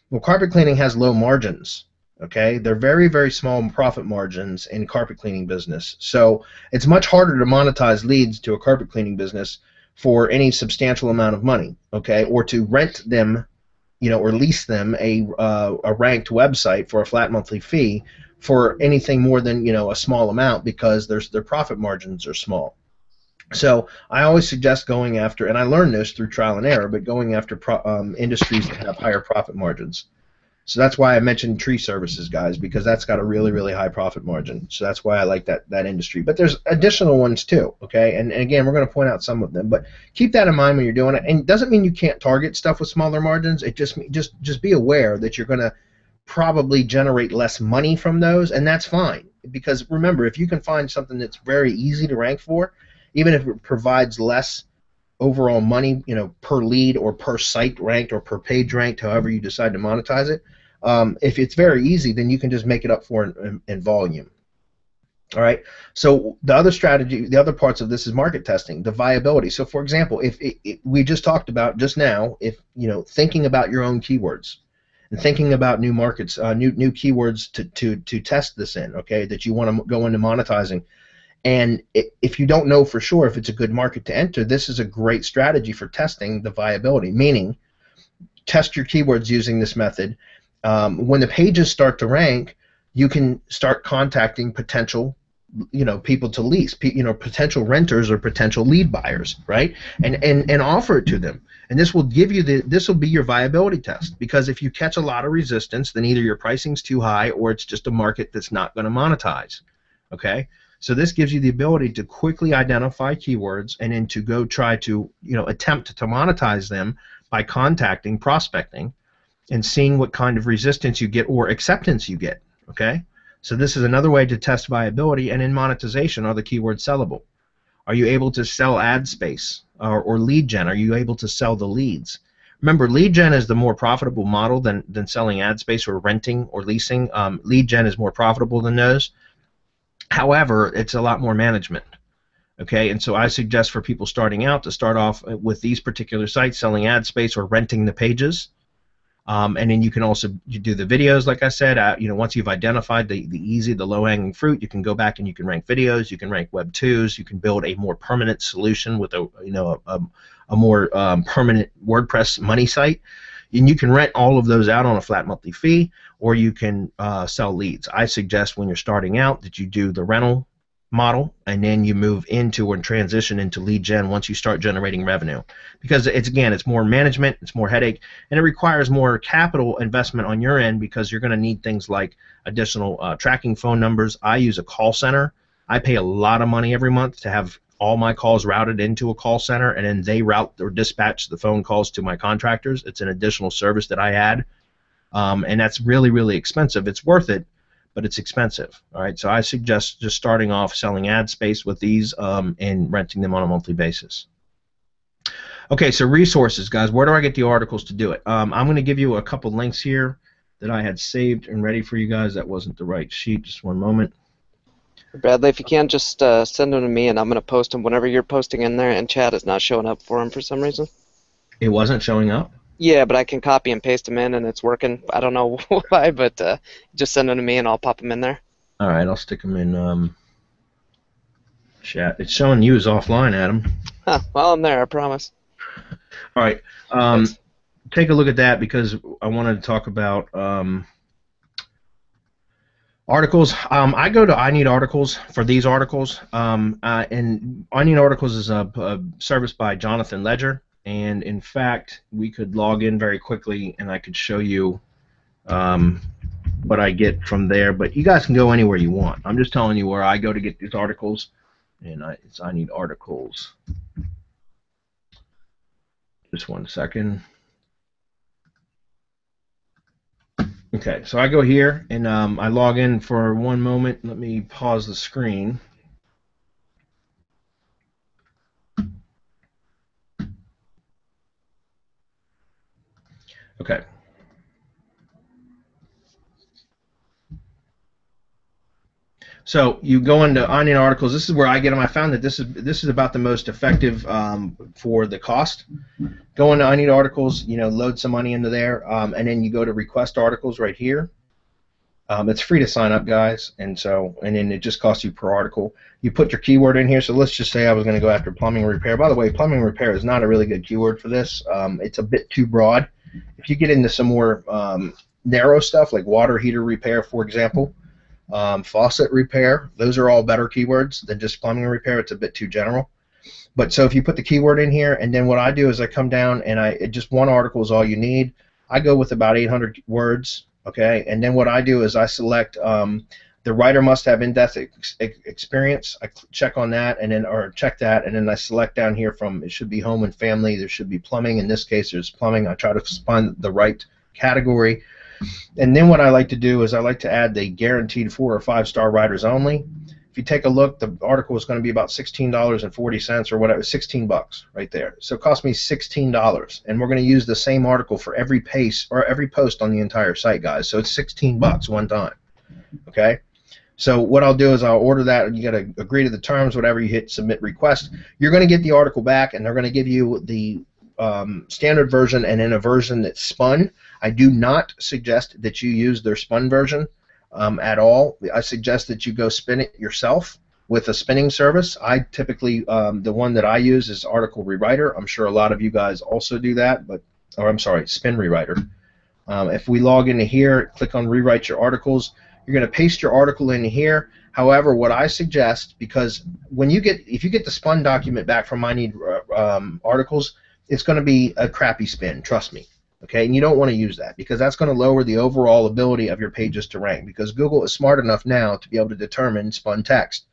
Well, carpet cleaning has low margins. Okay, they're very very small profit margins in carpet cleaning business. So it's much harder to monetize leads to a carpet cleaning business for any substantial amount of money. Okay, or to rent them, you know, or lease them a uh, a ranked website for a flat monthly fee for anything more than you know a small amount because their their profit margins are small. So I always suggest going after, and I learned this through trial and error, but going after pro, um, industries that have higher profit margins. So that's why I mentioned tree services, guys, because that's got a really, really high profit margin. So that's why I like that that industry. But there's additional ones too, okay? And, and again, we're going to point out some of them, but keep that in mind when you're doing it. And it doesn't mean you can't target stuff with smaller margins. It just just just be aware that you're going to probably generate less money from those, and that's fine. Because remember, if you can find something that's very easy to rank for, even if it provides less overall money, you know, per lead or per site ranked or per page ranked, however you decide to monetize it. Um, if it's very easy, then you can just make it up for in, in, volume. All right. So the other strategy, the other parts of this is market testing, the viability. So for example, if it, it, we just talked about just now, if you know, thinking about your own keywords and thinking about new markets, uh, new new keywords to, to to test this in, okay, that you want to go into monetizing and if you don't know for sure if it's a good market to enter, this is a great strategy for testing the viability. Meaning, test your keywords using this method. Um, when the pages start to rank, you can start contacting potential you know people to lease you know potential renters or potential lead buyers right? And and and offer it to them. And this will give you the this will be your viability test because if you catch a lot of resistance then either your pricing's too high or it's just a market that's not going to monetize okay? So this gives you the ability to quickly identify keywords and then to go try to you know attempt to monetize them by contacting, prospecting, and seeing what kind of resistance you get or acceptance you get. Okay. So this is another way to test viability. And in monetization, are the keywords sellable? Are you able to sell ad space or, or lead gen? Are you able to sell the leads? Remember, lead gen is the more profitable model than, than selling ad space or renting or leasing. Um, lead gen is more profitable than those. However, it's a lot more management. Okay, and so I suggest for people starting out to start off with these particular sites, selling ad space or renting the pages. Um, and then you can also you do the videos, like I said. Uh, you know, once you've identified the, the easy, the low-hanging fruit, you can go back and you can rank videos. You can rank Web twos. You can build a more permanent solution with a you know a, a more um, permanent WordPress money site. And you can rent all of those out on a flat monthly fee, or you can uh, sell leads. I suggest when you're starting out that you do the rental model and then you move into and transition into lead gen once you start generating revenue. Because it's again it's more management it's more headache and it requires more capital investment on your end because you're going to need things like additional uh, tracking phone numbers. I use a call center. I pay a lot of money every month to have all my calls routed into a call center and then they route or dispatch the phone calls to my contractors. It's an additional service that i add. Um, and that's really really expensive. It's worth it but it's expensive. All right, so I suggest just starting off selling ad space with these um, and renting them on a monthly basis. Okay, so resources, guys. Where do I get the articles to do it? Um, I'm going to give you a couple links here that I had saved and ready for you guys. That wasn't the right sheet. Just one moment. Bradley, if you can, just uh, send them to me, and I'm going to post them whenever you're posting in there, and chat is not showing up for them for some reason. It wasn't showing up. Yeah, but I can copy and paste them in, and it's working. I don't know *laughs* why, but uh, just send them to me, and I'll pop them in there. All right, I'll stick them in um, chat. It's showing you as offline, Adam. Huh, well, I'm there. I promise. All right. Um, take a look at that because I wanted to talk about um, articles. Um, I go to I Need Articles for these articles, um, uh, and I Need Articles is a, a service by Jonathan Leger and in fact we could log in very quickly and I could show you um, what I get from there but you guys can go anywhere you want. I'm just telling you where I go to get these articles and I, I need articles. Just one second. Okay so I go here and um, I log in for one moment. Let me pause the screen Okay. So you go into onion articles. This is where I get them. I found that this is this is about the most effective um, for the cost. Go into onion articles. You know, load some money into there, um, and then you go to request articles right here. Um, it's free to sign up, guys, and so and then it just costs you per article. You put your keyword in here. So let's just say I was going to go after plumbing repair. By the way, plumbing repair is not a really good keyword for this. Um, it's a bit too broad if you get into some more um, narrow stuff like water heater repair, for example, um, faucet repair, those are all better keywords than just plumbing repair. It's a bit too general. But so if you put the keyword in here, and then what I do is I come down and I just one article is all you need. I go with about 800 words, okay, and then what I do is I select um, the writer must have in-depth ex experience. I check on that, and then or check that, and then I select down here from it should be home and family. There should be plumbing. In this case, there's plumbing. I try to find the right category, and then what I like to do is I like to add the guaranteed four or five star writers only. If you take a look, the article is going to be about sixteen dollars and forty cents or whatever, sixteen bucks right there. So it cost me sixteen dollars, and we're going to use the same article for every pace or every post on the entire site, guys. So it's sixteen bucks one time. Okay. So what I'll do is I'll order that. And you got to agree to the terms. Whatever you hit submit request, you're going to get the article back, and they're going to give you the um, standard version and then a version that's spun. I do not suggest that you use their spun version um, at all. I suggest that you go spin it yourself with a spinning service. I typically um, the one that I use is Article Rewriter. I'm sure a lot of you guys also do that, but or I'm sorry, Spin Rewriter. Um, if we log into here, click on Rewrite Your Articles you're going to paste your article in here. However, what I suggest, because when you get, if you get the spun document back from I Need uh, um, Articles, it's going to be a crappy spin. Trust me. Okay, and you don't want to use that because that's going to lower the overall ability of your pages to rank. Because Google is smart enough now to be able to determine spun text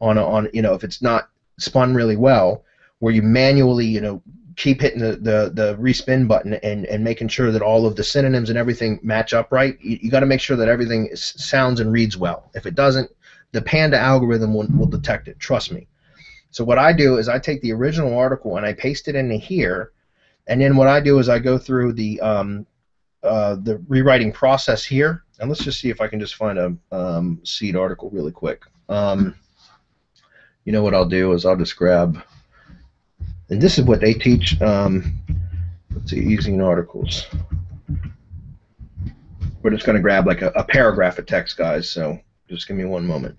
on on you know if it's not spun really well, where you manually you know keep hitting the, the, the respin button and, and making sure that all of the synonyms and everything match up right. You, you got to make sure that everything is, sounds and reads well. If it doesn't, the Panda algorithm will, will detect it. Trust me. So what I do is I take the original article and I paste it into here, and then what I do is I go through the um, uh, the rewriting process here, and let's just see if I can just find a um, seed article really quick. Um, you know what I'll do is I'll just grab, and this is what they teach. Um, let's see, using articles. We're just going to grab like a, a paragraph of text, guys. So just give me one moment.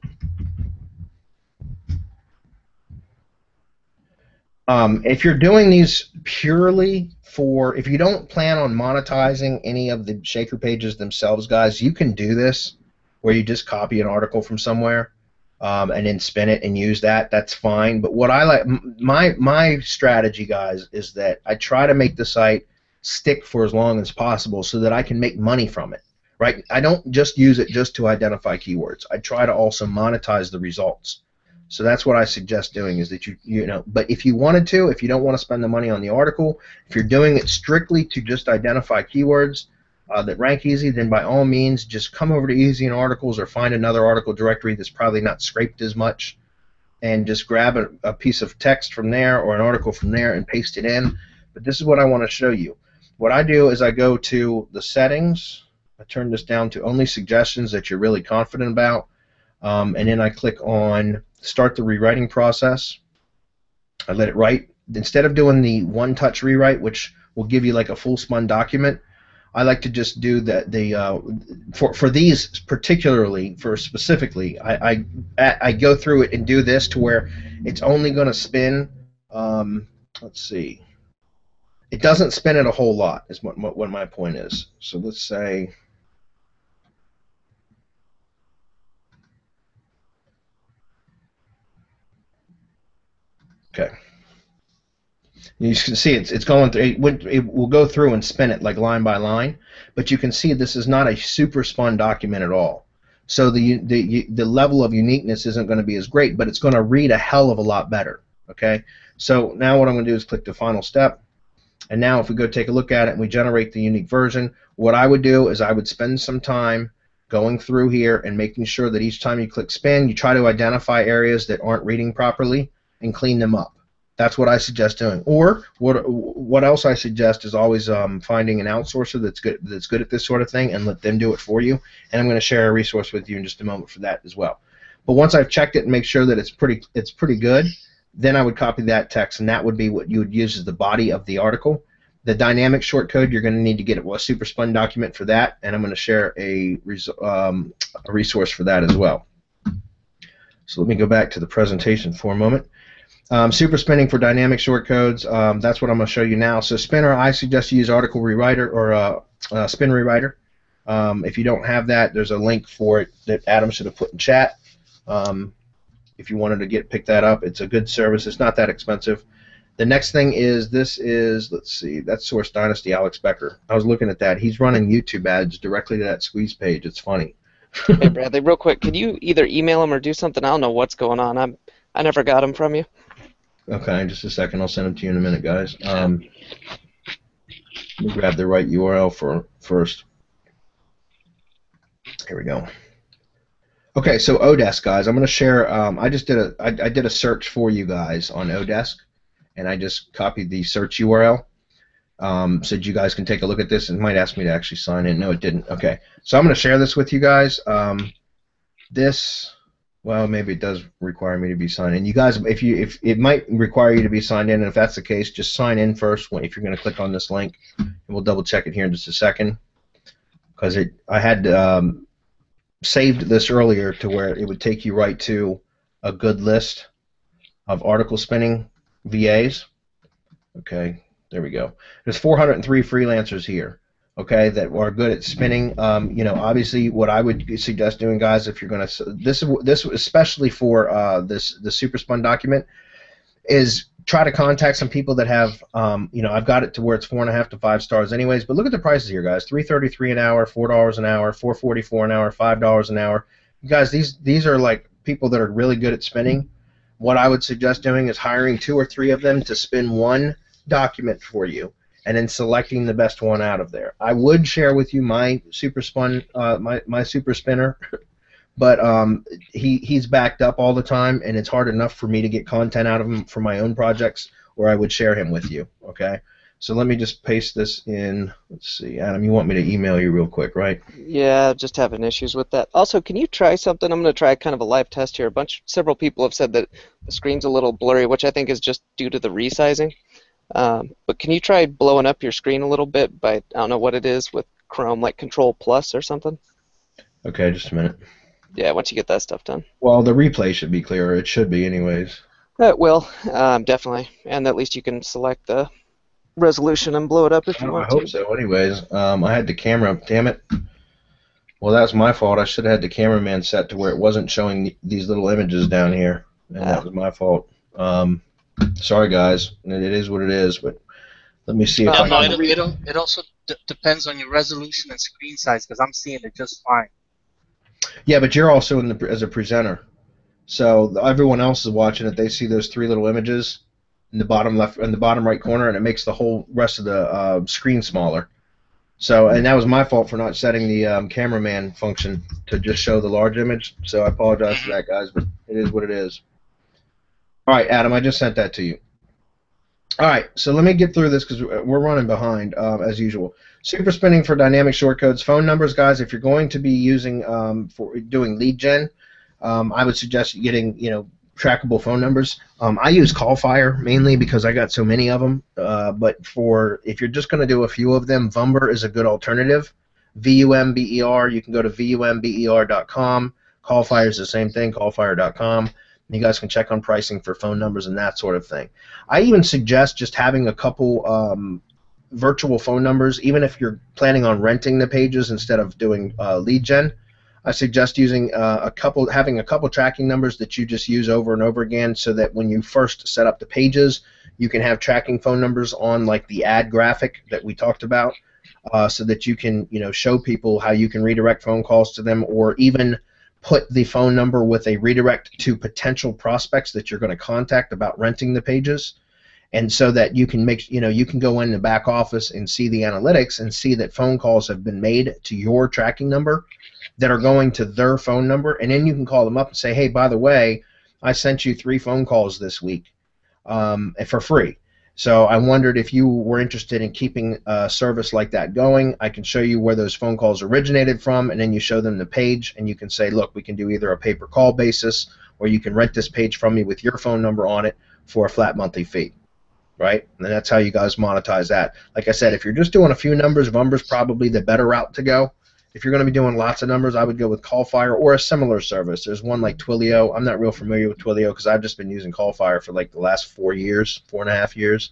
Um, if you're doing these purely for, if you don't plan on monetizing any of the Shaker pages themselves, guys, you can do this where you just copy an article from somewhere um, and then spin it and use that. That's fine. But what I like, my my strategy, guys, is that I try to make the site stick for as long as possible so that I can make money from it. Right? I don't just use it just to identify keywords. I try to also monetize the results. So that's what I suggest doing is that you you know, but if you wanted to, if you don't want to spend the money on the article, if you're doing it strictly to just identify keywords uh, that rank easy, then by all means just come over to EzineArticles or find another article directory that's probably not scraped as much, and just grab a, a piece of text from there or an article from there and paste it in. But this is what I want to show you. What I do is I go to the settings. I turn this down to only suggestions that you're really confident about, um, and then I click on start the rewriting process. I let it write. Instead of doing the one-touch rewrite, which will give you like a full spun document, I like to just do the the uh, for for these particularly for specifically. I, I I go through it and do this to where it's only going to spin. Um, let's see. It doesn't spin it a whole lot. Is what what my point is. So let's say. Okay. You can see it's it's going through. It, would, it will go through and spin it like line by line, but you can see this is not a super spun document at all. So the the the level of uniqueness isn't going to be as great, but it's going to read a hell of a lot better. Okay. So now what I'm going to do is click the final step, and now if we go take a look at it and we generate the unique version, what I would do is I would spend some time going through here and making sure that each time you click spin, you try to identify areas that aren't reading properly and clean them up. That's what I suggest doing. Or what what else I suggest is always um, finding an outsourcer that's good that's good at this sort of thing and let them do it for you. And I'm going to share a resource with you in just a moment for that as well. But once I've checked it and make sure that it's pretty it's pretty good, then I would copy that text and that would be what you would use as the body of the article. The dynamic shortcode you're going to need to get a super spun document for that, and I'm going to share a, um, a resource for that as well. So let me go back to the presentation for a moment. Um, super spinning for dynamic shortcodes. Um, that's what I'm going to show you now. So spinner, I suggest you use article rewriter or uh, uh, spin rewriter. Um, if you don't have that, there's a link for it that Adam should have put in chat. Um, if you wanted to get pick that up, it's a good service. It's not that expensive. The next thing is this is let's see that's Source Dynasty Alex Becker. I was looking at that. He's running YouTube ads directly to that squeeze page. It's funny. hey Bradley, real quick, could you either email him or do something? I don't know what's going on. I'm I never got him from you. Okay, just a second. I'll send them to you in a minute, guys. Um, let me grab the right URL for first. Here we go. Okay, so Odesk, guys. I'm going to share. Um, I just did a I, I did a search for you guys on Odesk, and I just copied the search URL. Um, so you guys can take a look at this. It might ask me to actually sign in. No, it didn't. Okay, so I'm going to share this with you guys. Um, this well, maybe it does require me to be signed in. You guys, if you if it might require you to be signed in, and if that's the case, just sign in first. If you're going to click on this link, and we'll double check it here in just a second, because it I had um, saved this earlier to where it would take you right to a good list of article spinning VAs. Okay, there we go. There's 403 freelancers here okay, that are good at spinning. Um, you know, obviously, what I would suggest doing, guys, if you're going to this this especially for uh, this the super spun document, is try to contact some people that have, um, you know, I've got it to where it's four and a half to five stars, anyways. But look at the prices here, guys: three thirty-three an hour, four dollars an hour, four forty-four an hour, five dollars an hour. You guys, these these are like people that are really good at spinning. What I would suggest doing is hiring two or three of them to spin one document for you and then selecting the best one out of there. I would share with you my super spun, uh, my my super spinner, *laughs* but um, he he's backed up all the time, and it's hard enough for me to get content out of him for my own projects, or I would share him with you. Okay, So let me just paste this in. Let's see, Adam, you want me to email you real quick, right? Yeah, just having issues with that. Also, can you try something? I'm going to try kind of a live test here. A bunch, several people have said that the screen's a little blurry, which I think is just due to the resizing. Um, but can you try blowing up your screen a little bit by I don't know what it is with Chrome, like Control Plus or something? Okay, just a minute. Yeah, once you get that stuff done. Well, the replay should be clearer. It should be, anyways. It will, um, definitely, and at least you can select the resolution and blow it up if you want. to. I hope to. so. Anyways, um, I had the camera. Damn it. Well, that's my fault. I should have had the cameraman set to where it wasn't showing these little images down here, and that Ah. was my fault. Um, sorry, guys. It is what it is. But let me see if Uh, I No, no, can. it, it, it also d- depends on your resolution and screen size because I'm seeing it just fine. Yeah, but you're also in the as a presenter, so everyone else is watching it. They see those three little images in the bottom left, in the bottom right corner, and it makes the whole rest of the uh, screen smaller. So, and that was my fault for not setting the um, cameraman function to just show the large image. So I apologize for that, guys, but it is what it is. All right, Adam, I just sent that to you. All right, so let me get through this because we're running behind um, as usual. Super spinning for dynamic shortcodes. Phone numbers, guys. If you're going to be using um, for doing lead gen, um, I would suggest getting you know trackable phone numbers. Um, I use Callfire mainly because I got so many of them. Uh, but for if you're just going to do a few of them, Vumber is a good alternative. V-U-M-B-E-R. You can go to vumber.com. Callfire is the same thing. Callfire.com. You guys can check on pricing for phone numbers and that sort of thing. I even suggest just having a couple um, virtual phone numbers, even if you're planning on renting the pages instead of doing uh, lead gen. I suggest using uh, a couple, having a couple tracking numbers that you just use over and over again, so that when you first set up the pages, you can have tracking phone numbers on like the ad graphic that we talked about, uh, so that you can, you know, show people how you can redirect phone calls to them, or even put the phone number with a redirect to potential prospects that you're going to contact about renting the pages. And so that you can make you know you can go in the back office and see the analytics and see that phone calls have been made to your tracking number that are going to their phone number. And then you can call them up and say hey by the way i sent you three phone calls this week um, for free so i wondered if you were interested in keeping a service like that going i can show you where those phone calls originated from and then you show them the page and you can say look we can do either a pay per call basis or you can rent this page from me with your phone number on it for a flat monthly fee right? And that's how you guys monetize that. Like I said, if you're just doing a few numbers, Vumber's probably the better route to go. If you're going to be doing lots of numbers, I would go with Callfire or a similar service. There's one like Twilio. I'm not real familiar with Twilio because I've just been using Callfire for like the last four years, four and a half years.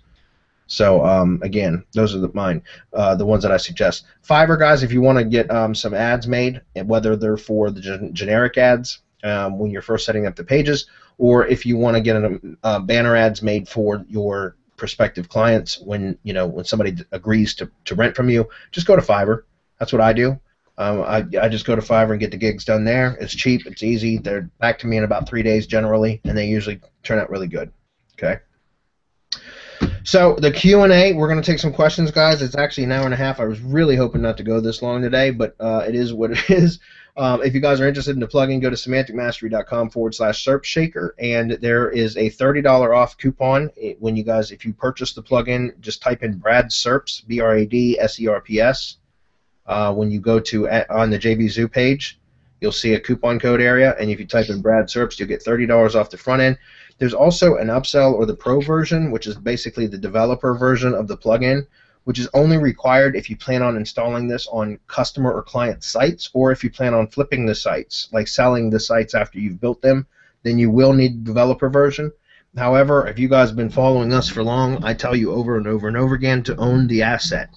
So um, again, those are the mine, uh, the ones that I suggest. Fiverr guys, if you want to get um, some ads made, whether they're for the gen- generic ads um, when you're first setting up the pages, or if you want to get an, uh, banner ads made for your prospective clients when you know when somebody agrees to, to rent from you, just go to Fiverr. That's what I do. Um, I, I just go to Fiverr and get the gigs done there. It's cheap, it's easy. They're back to me in about three days generally, and they usually turn out really good. Okay. So the Q and A, we're going to take some questions, guys. It's actually an hour and a half. I was really hoping not to go this long today, but uh, it is what it *laughs* is. Um, if you guys are interested in the plugin, go to semanticmastery.com forward slash SERP Shaker, and there is a $30 off coupon when you guys, if you purchase the plugin, just type in Brad Serps, B R A D S E R P S. Uh, when you go to on the JVZoo page, you'll see a coupon code area, and if you type in Brad Serps, you'll get $30 off the front end. There's also an upsell or the pro version, which is basically the developer version of the plugin, which is only required if you plan on installing this on customer or client sites, or if you plan on flipping the sites, like selling the sites after you've built them, then you will need developer version. However, if you guys have been following us for long, I tell you over and over and over again to own the asset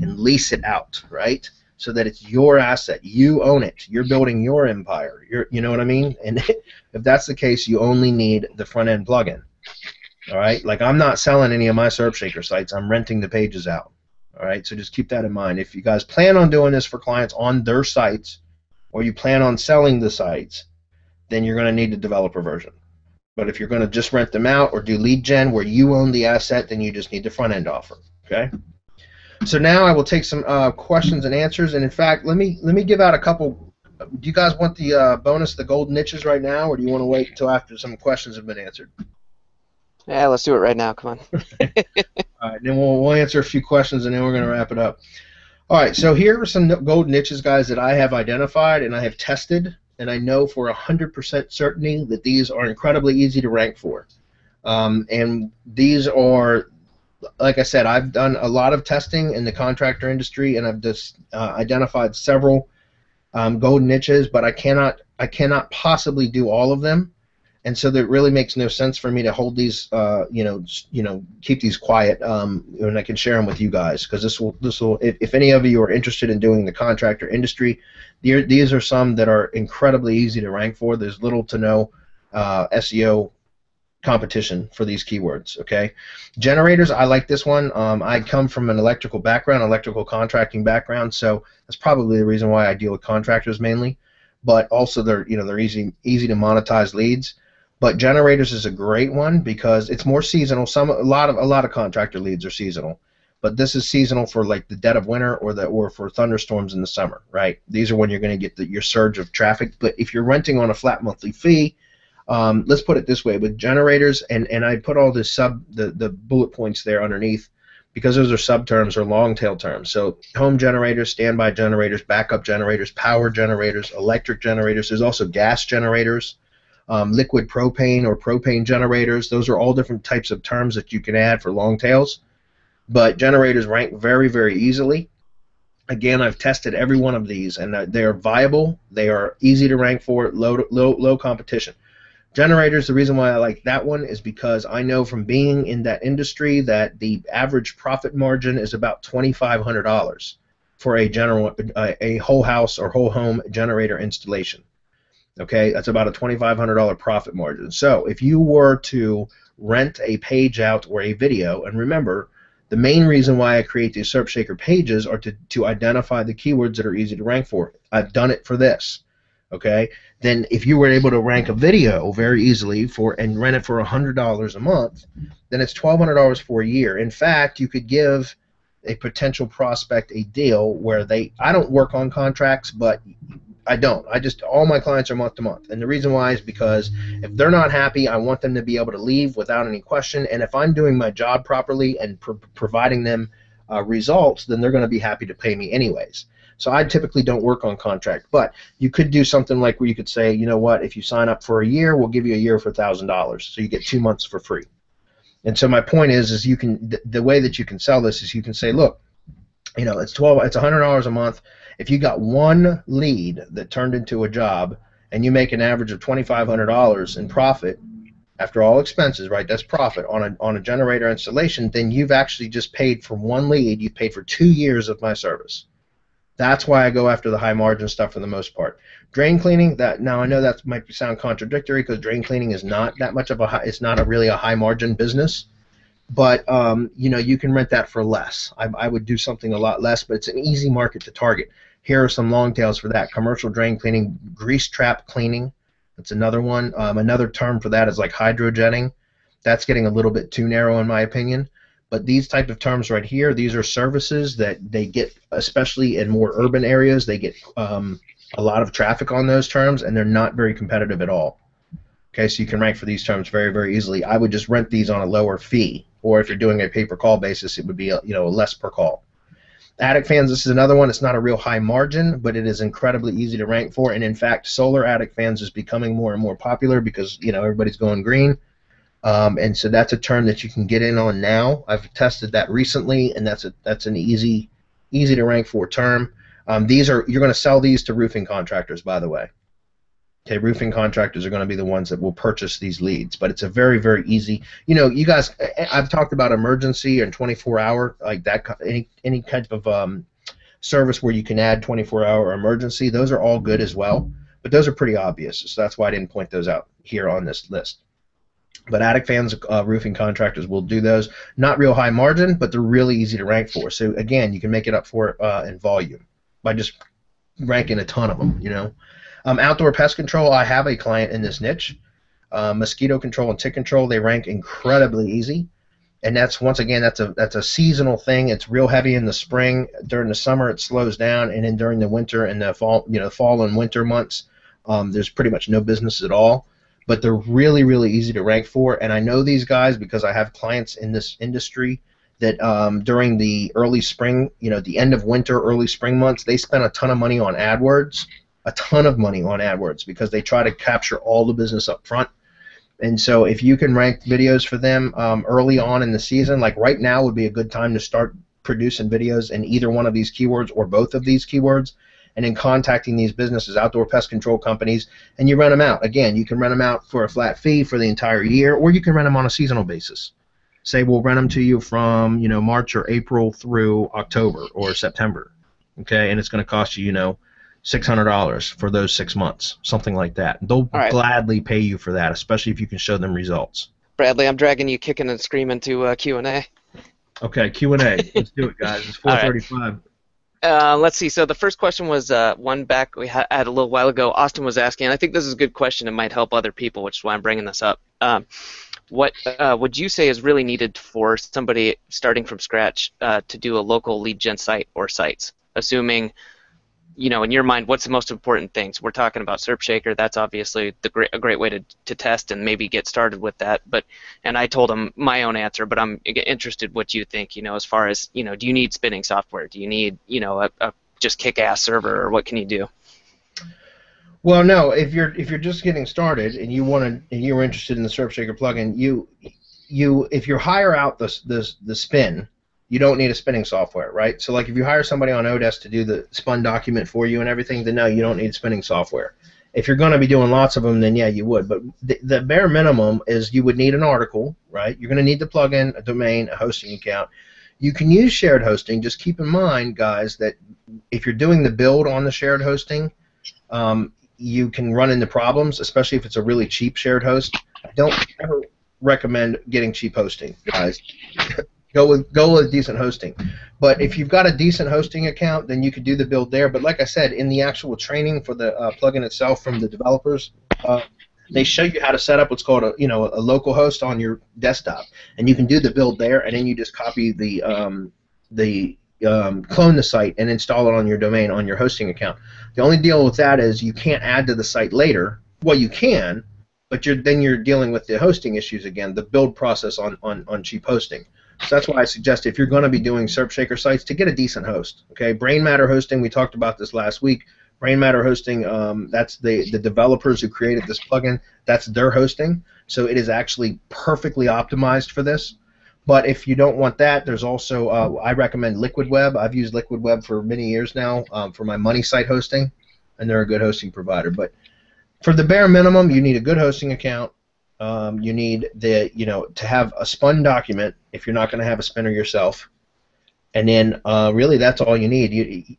and lease it out, right? So that it's your asset. You own it. You're building your empire. You're, you know what I mean? And *laughs* if that's the case, you only need the front end plugin. All right? Like I'm not selling any of my SERP Shaker sites. I'm renting the pages out. All right? So just keep that in mind. If you guys plan on doing this for clients on their sites or you plan on selling the sites, then you're going to need the developer version. But if you're going to just rent them out or do lead gen where you own the asset, then you just need the front end offer. Okay? So now I will take some uh, questions and answers. And in fact, let me let me give out a couple. Do you guys want the uh, bonus, the golden niches, right now, or do you want to wait until after some questions have been answered? Yeah, let's do it right now. Come on. *laughs* All right, then we'll, we'll answer a few questions and then we're going to wrap it up. All right, so here are some gold niches, guys, that I have identified and I have tested, and I know for 100% certainty that these are incredibly easy to rank for. Um, and these are, like I said, I've done a lot of testing in the contractor industry, and I've just uh, identified several um, gold niches, but I cannot, I cannot possibly do all of them and so that really makes no sense for me to hold these, uh, you know, you know, keep these quiet, um, and I can share them with you guys because this will, this will, if, if any of you are interested in doing the contractor industry, these are some that are incredibly easy to rank for. There's little to no uh, SEO competition for these keywords. Okay, generators. I like this one. Um, I come from an electrical background, electrical contracting background, so that's probably the reason why I deal with contractors mainly. But also they're you know they're easy easy to monetize leads. But generators is a great one because it's more seasonal. Some a lot of a lot of contractor leads are seasonal, but this is seasonal for like the dead of winter or the or for thunderstorms in the summer, right? These are when you're going to get the, your surge of traffic. But if you're renting on a flat monthly fee, um, let's put it this way: with generators, and and I put all the sub the the bullet points there underneath because those are sub terms or long tail terms. So home generators, standby generators, backup generators, power generators, electric generators. There's also gas generators um, liquid propane or propane generators. Those are all different types of terms that you can add for long tails. But generators rank very, very easily. Again, I've tested every one of these, and they are viable. They are easy to rank for, low, low, low competition. Generators, the reason why I like that one is because I know from being in that industry that the average profit margin is about $2,500 for a general, a, a whole house or whole home generator installation. Okay, that's about a $2,500 profit margin. So if you were to rent a page out or a video, and remember, the main reason why I create these SERP Shaker pages are to, to identify the keywords that are easy to rank for. I've done it for this. Okay, then if you were able to rank a video very easily for and rent it for $100 a month, then it's $1,200 for a year. In fact, you could give a potential prospect a deal where they I don't work on contracts, but I don't. I just all my clients are month to month, and the reason why is because if they're not happy, I want them to be able to leave without any question. And if I'm doing my job properly and providing them uh, results, then they're going to be happy to pay me anyways. So I typically don't work on contract, but you could do something like where you could say, you know what, if you sign up for a year, we'll give you a year for thousand dollars, so you get two months for free. And so my point is, is you can th- the way that you can sell this is you can say, look, you know, it's twelve, it's hundred dollars a month if you got one lead that turned into a job and you make an average of $2,500 in profit after all expenses, right? That's profit on a, on a generator installation, then you've actually just paid for one lead. You've paid for two years of my service. That's why I go after the high margin stuff for the most part. Drain cleaning, that now I know that might sound contradictory because drain cleaning is not that much of a high, it's not a really a high margin business but um, you know you can rent that for less. I, I, would do something a lot less, but it's an easy market to target. Here are some long tails for that. Commercial drain cleaning, grease trap cleaning. That's another one. Um, another term for that is like hydrojetting. That's getting a little bit too narrow in my opinion. But these type of terms right here, these are services that they get, especially in more urban areas, they get um, a lot of traffic on those terms, and they're not very competitive at all. Okay, so you can rank for these terms very, very easily. I would just rent these on a lower fee, or if you're doing a pay per call basis, it would be a, you know less per call. Attic fans, this is another one. It's not a real high margin, but it is incredibly easy to rank for. And in fact, solar attic fans is becoming more and more popular because you know everybody's going green. Um, and so that's a term that you can get in on now. I've tested that recently, and that's a that's an easy easy to rank for term. Um, these are you're going to sell these to roofing contractors, by the way. Okay, roofing contractors are going to be the ones that will purchase these leads, but it's a very, very easy. You know, you guys, I've talked about emergency and 24 hour, like that, any any kind of um, service where you can add 24 hour emergency. Those are all good as well, but those are pretty obvious, so that's why I didn't point those out here on this list. But attic fans, uh, roofing contractors will do those. Not real high margin, but they're really easy to rank for. So again, you can make it up for uh, in volume by just ranking a ton of them. You know. Um, outdoor pest control, I have a client in this niche. Uh, mosquito control and tick control, they rank incredibly easy, and that's once again that's a that's a seasonal thing. It's real heavy in the spring. During the summer, it slows down, and then during the winter and the fall, you know, fall and winter months, um, there's pretty much no business at all. But they're really, really easy to rank for. And I know these guys because I have clients in this industry that um, during the early spring, you know, the end of winter, early spring months, they spend a ton of money on AdWords, a ton of money on AdWords because they try to capture all the business up front. And so if you can rank videos for them um, early on in the season, like right now would be a good time to start producing videos in either one of these keywords or both of these keywords and then contacting these businesses, outdoor pest control companies, and you rent them out. Again, you can rent them out for a flat fee for the entire year, or you can rent them on a seasonal basis. Say we'll rent them to you from you know March or April through October or September, okay, and it's going to cost you you know six hundred dollars for those six months, something like that. They'll right. gladly pay you for that, especially if you can show them results. Bradley, I'm dragging you kicking and screaming to uh, Q and A. Okay, Q and A. Let's do it, guys. It's *laughs* All right. 4:35. Uh, let's see. So the first question was uh, one back we had a little while ago. Austin was asking, and I think this is a good question. It might help other people, which is why I'm bringing this up. Um, what uh, would you say is really needed for somebody starting from scratch uh, to do a local lead gen site or sites? Assuming, you know, in your mind, what's the most important things? We're talking about SerpShaker. That's obviously the great, a great way to, to test and maybe get started with that. But and I told him my own answer, but I'm interested what you think. You know, as far as you know, do you need spinning software? Do you need you know a, a just kick-ass server, or what can you do? Well, no. If you're if you're just getting started and you want to and you're interested in the SerpShaker plugin, you you if you hire out the the the spin, you don't need a spinning software, right? So like if you hire somebody on Odesk to do the spun document for you and everything, then no, you don't need spinning software. If you're going to be doing lots of them, then yeah, you would. But the, the bare minimum is you would need an article, right? You're going to need the plugin, a domain, a hosting account. You can use shared hosting. Just keep in mind, guys, that if you're doing the build on the shared hosting, um, you can run into problems, especially if it's a really cheap shared host. I don't ever recommend getting cheap hosting, guys. *laughs* go with go with decent hosting. But if you've got a decent hosting account, then you could do the build there. But like I said, in the actual training for the uh, plugin itself from the developers, uh, they show you how to set up what's called a you know a local host on your desktop, and you can do the build there, and then you just copy the um, the um, clone the site and install it on your domain on your hosting account. The only deal with that is you can't add to the site later. Well, you can, but you're then you're dealing with the hosting issues again, the build process on, on, on cheap hosting. So that's why I suggest if you're going to be doing SerpShaker sites, to get a decent host. Okay, Brain Matter hosting, we talked about this last week. Brain Matter hosting, um, that's the the developers who created this plugin. That's their hosting, so it is actually perfectly optimized for this. But if you don't want that, there's also uh, I recommend Liquid Web. I've used Liquid Web for many years now um, for my money site hosting, and they're a good hosting provider. But for the bare minimum, you need a good hosting account. Um, you need the you know to have a spun document if you're not going to have a spinner yourself, and then uh, really that's all you need. You,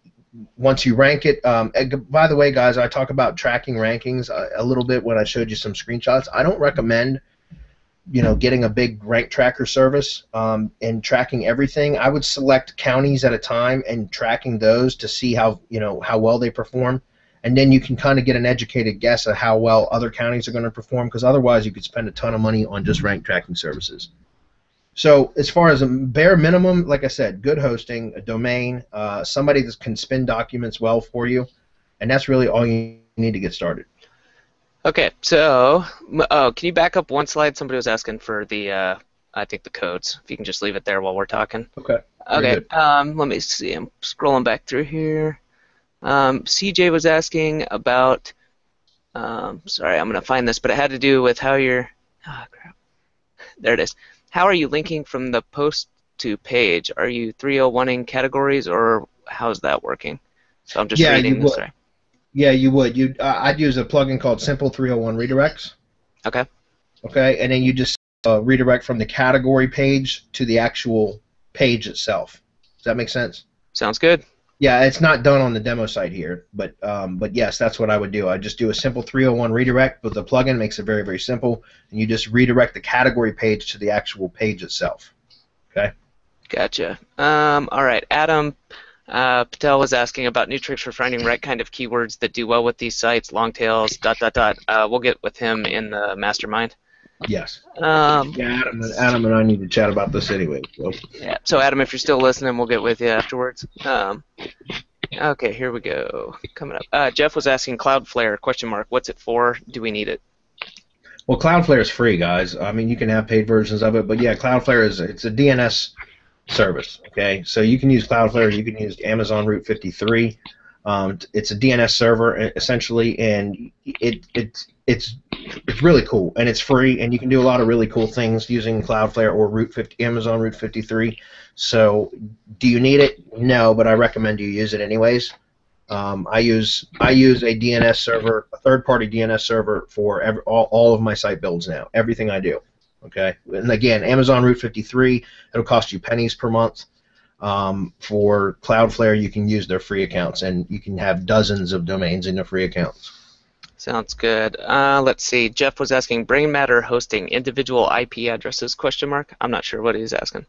once you rank it, um, by the way, guys, I talk about tracking rankings a, a little bit when I showed you some screenshots. I don't recommend you know getting a big rank tracker service um, and tracking everything. I would select counties at a time and tracking those to see how you know how well they perform and then you can kind of get an educated guess of how well other counties are going to perform because otherwise you could spend a ton of money on just rank tracking services so as far as a bare minimum like i said good hosting a domain uh, somebody that can spin documents well for you and that's really all you need to get started Okay, so oh, can you back up one slide? Somebody was asking for the uh, I think the codes. If you can just leave it there while we're talking. okay Okay. Um, let me see. I'm scrolling back through here. Um, CJ was asking about. Um, sorry, I'm gonna find this, but it had to do with how you're. Ah, crap. *laughs* There it is. How are you linking from the post to page? Are you 301ing categories, or how's that working? So I'm just Yeah, you reading. would. Sorry. yeah you would you uh, i'd use a plugin called simple 301 redirects Okay. okay and then you just uh, redirect from the category page to the actual page itself does that make sense Sounds good. Yeah, it's not done on the demo site here, but um, but yes, that's what I would do. I just do a simple 301 redirect, but the plugin makes it very very simple, and you just redirect the category page to the actual page itself. Okay. Gotcha. Um, all right, Adam uh, Patel was asking about new tricks for finding right kind of keywords that do well with these sites, long tails, dot dot dot. Uh, we'll get with him in the mastermind. Yes. Um, Yeah, Adam, and- Adam and I need to chat about this anyway. So. yeah. So Adam, if you're still listening, we'll get with you afterwards. Um, okay, here we go. Coming up. Uh, Jeff was asking Cloudflare question mark. What's it for? Do we need it? Well, Cloudflare is free, guys. I mean, you can have paid versions of it, but yeah, Cloudflare is it's a DNS service. Okay, so you can use Cloudflare. You can use Amazon Route 53. Um, it's a DNS server essentially, and it it's it's it's really cool and it's free, and you can do a lot of really cool things using Cloudflare or Route 50, Amazon Route 53. So, do you need it? No, but I recommend you use it anyways. Um, I use I use a DNS server, a third-party DNS server for every, all, all of my site builds now. Everything I do. Okay, and again, Amazon Route 53, it'll cost you pennies per month. Um, for Cloudflare, you can use their free accounts, and you can have dozens of domains in the free accounts. Sounds good. Uh, let's see. Jeff was asking Brain Matter hosting individual IP addresses? Question mark. I'm not sure what he's asking.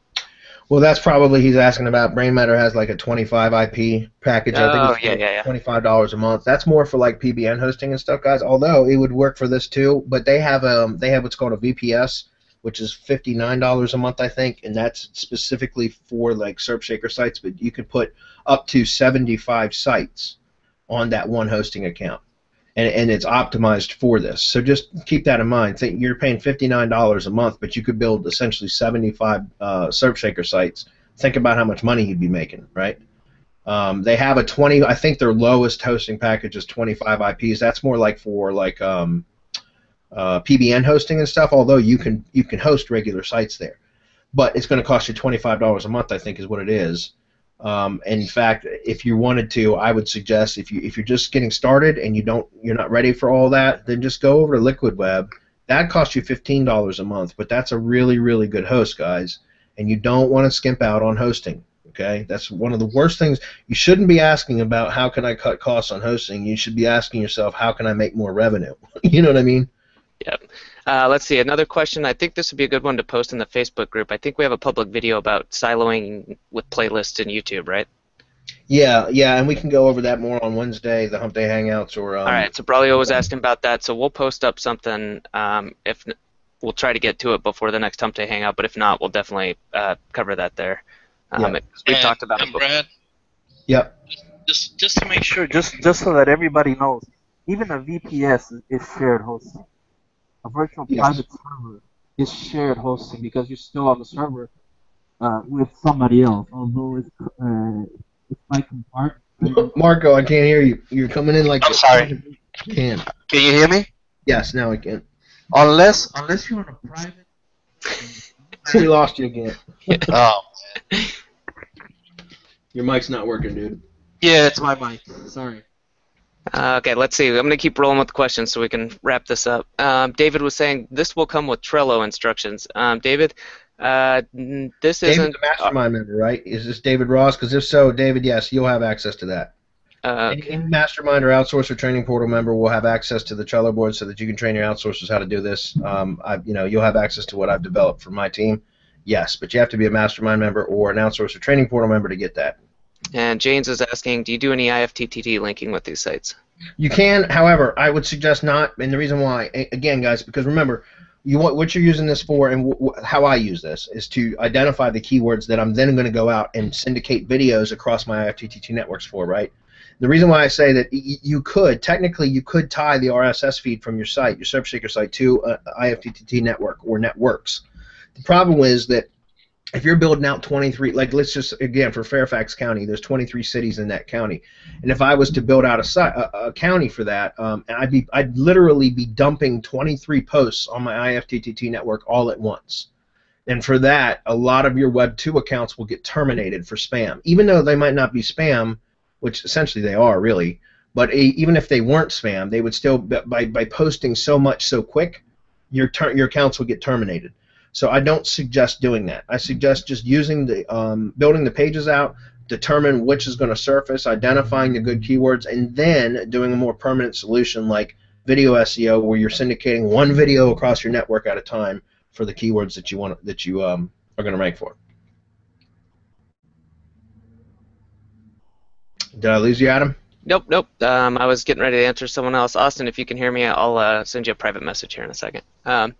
Well, that's probably he's asking about. Brain Matter has like a 25 IP package. Oh, I think it's yeah, yeah, yeah. Twenty-five dollars a month. That's more for like PBN hosting and stuff, guys. Although it would work for this too, but they have um they have what's called a VPS, which is fifty-nine dollars a month, I think, and that's specifically for like SerpShaker sites. But you could put up to seventy-five sites on that one hosting account. And, and it's optimized for this. So just keep that in mind. Think you're paying $59 a month, but you could build essentially 75 uh, sites. Think about how much money you'd be making, right? Um, they have a 20. I think their lowest hosting package is 25 IPs. That's more like for like um, uh, PBN hosting and stuff. Although you can you can host regular sites there, but it's going to cost you $25 a month. I think is what it is. Um, in fact, if you wanted to, I would suggest if you if you're just getting started and you don't you're not ready for all that, then just go over to Liquid Web. That costs you fifteen dollars a month, but that's a really really good host, guys. And you don't want to skimp out on hosting. Okay, that's one of the worst things. You shouldn't be asking about how can I cut costs on hosting. You should be asking yourself how can I make more revenue. *laughs* you know what I mean? Yep. Uh, let's see another question. I think this would be a good one to post in the Facebook group. I think we have a public video about siloing with playlists in YouTube, right? Yeah, yeah, and we can go over that more on Wednesday, the Hump Day Hangouts, or. Um, All right. So Braulio was asking about that, so we'll post up something. Um, if we'll try to get to it before the next Hump Day Hangout, but if not, we'll definitely uh, cover that there. Um, Yeah. we've And- talked about it and before. Brad, Yep. just just to make sure, Just just so that everybody knows, even a VPS is, is shared hosting. A virtual Yes. private server is shared hosting because you're still on the server uh, with somebody else, although it's uh, it's by compartment. Marco, I can't hear you. You're coming in like. I'm sorry. Can. Can you hear me? Yes, now I can. Unless, Unless you're on a private. *laughs* we lost you again. *laughs* oh, Your mic's not working, dude. Yeah, it's my mic. Sorry. Uh, okay, let's see. I'm going to keep rolling with the questions so we can wrap this up. Um, David was saying this will come with Trello instructions. Um, David, uh, n- this David's isn't. a mastermind member, right? Is this David Ross? Because if so, David, yes, you'll have access to that. Uh, Any, any mastermind or outsourcer training portal member will have access to the Trello board so that you can train your outsourcers how to do this. Um, I, you know, you'll have access to what I've developed for my team. Yes, but you have to be a mastermind member or an outsourcer training portal member to get that. And James is asking, do you do any IFTTT linking with these sites? You can, however, I would suggest not, and the reason why, again, guys, because remember, you want what you're using this for, and how I use this is to identify the keywords that I'm then going to go out and syndicate videos across my IFTTT networks for, right? The reason why I say that you could technically you could tie the RSS feed from your site, your SerpShaker site, to IFTTT network or networks. The problem is that if you're building out 23, like let's just again for Fairfax County, there's 23 cities in that county, and if I was to build out a, a, a county for that, um, I'd be I'd literally be dumping 23 posts on my IFTTT network all at once. And for that, a lot of your Web 2 accounts will get terminated for spam, even though they might not be spam, which essentially they are really. But a, even if they weren't spam, they would still by by posting so much so quick, your ter- your accounts would get terminated. So I don't suggest doing that. I suggest just using the um, building the pages out, determine which is going to surface, identifying the good keywords, and then doing a more permanent solution like video SEO, where you're syndicating one video across your network at a time for the keywords that you want that you um, are going to rank for. Did I lose you, Adam? Nope, nope. Um, I was getting ready to answer someone else. Austin, if you can hear me, I'll uh, send you a private message here in a second. Um,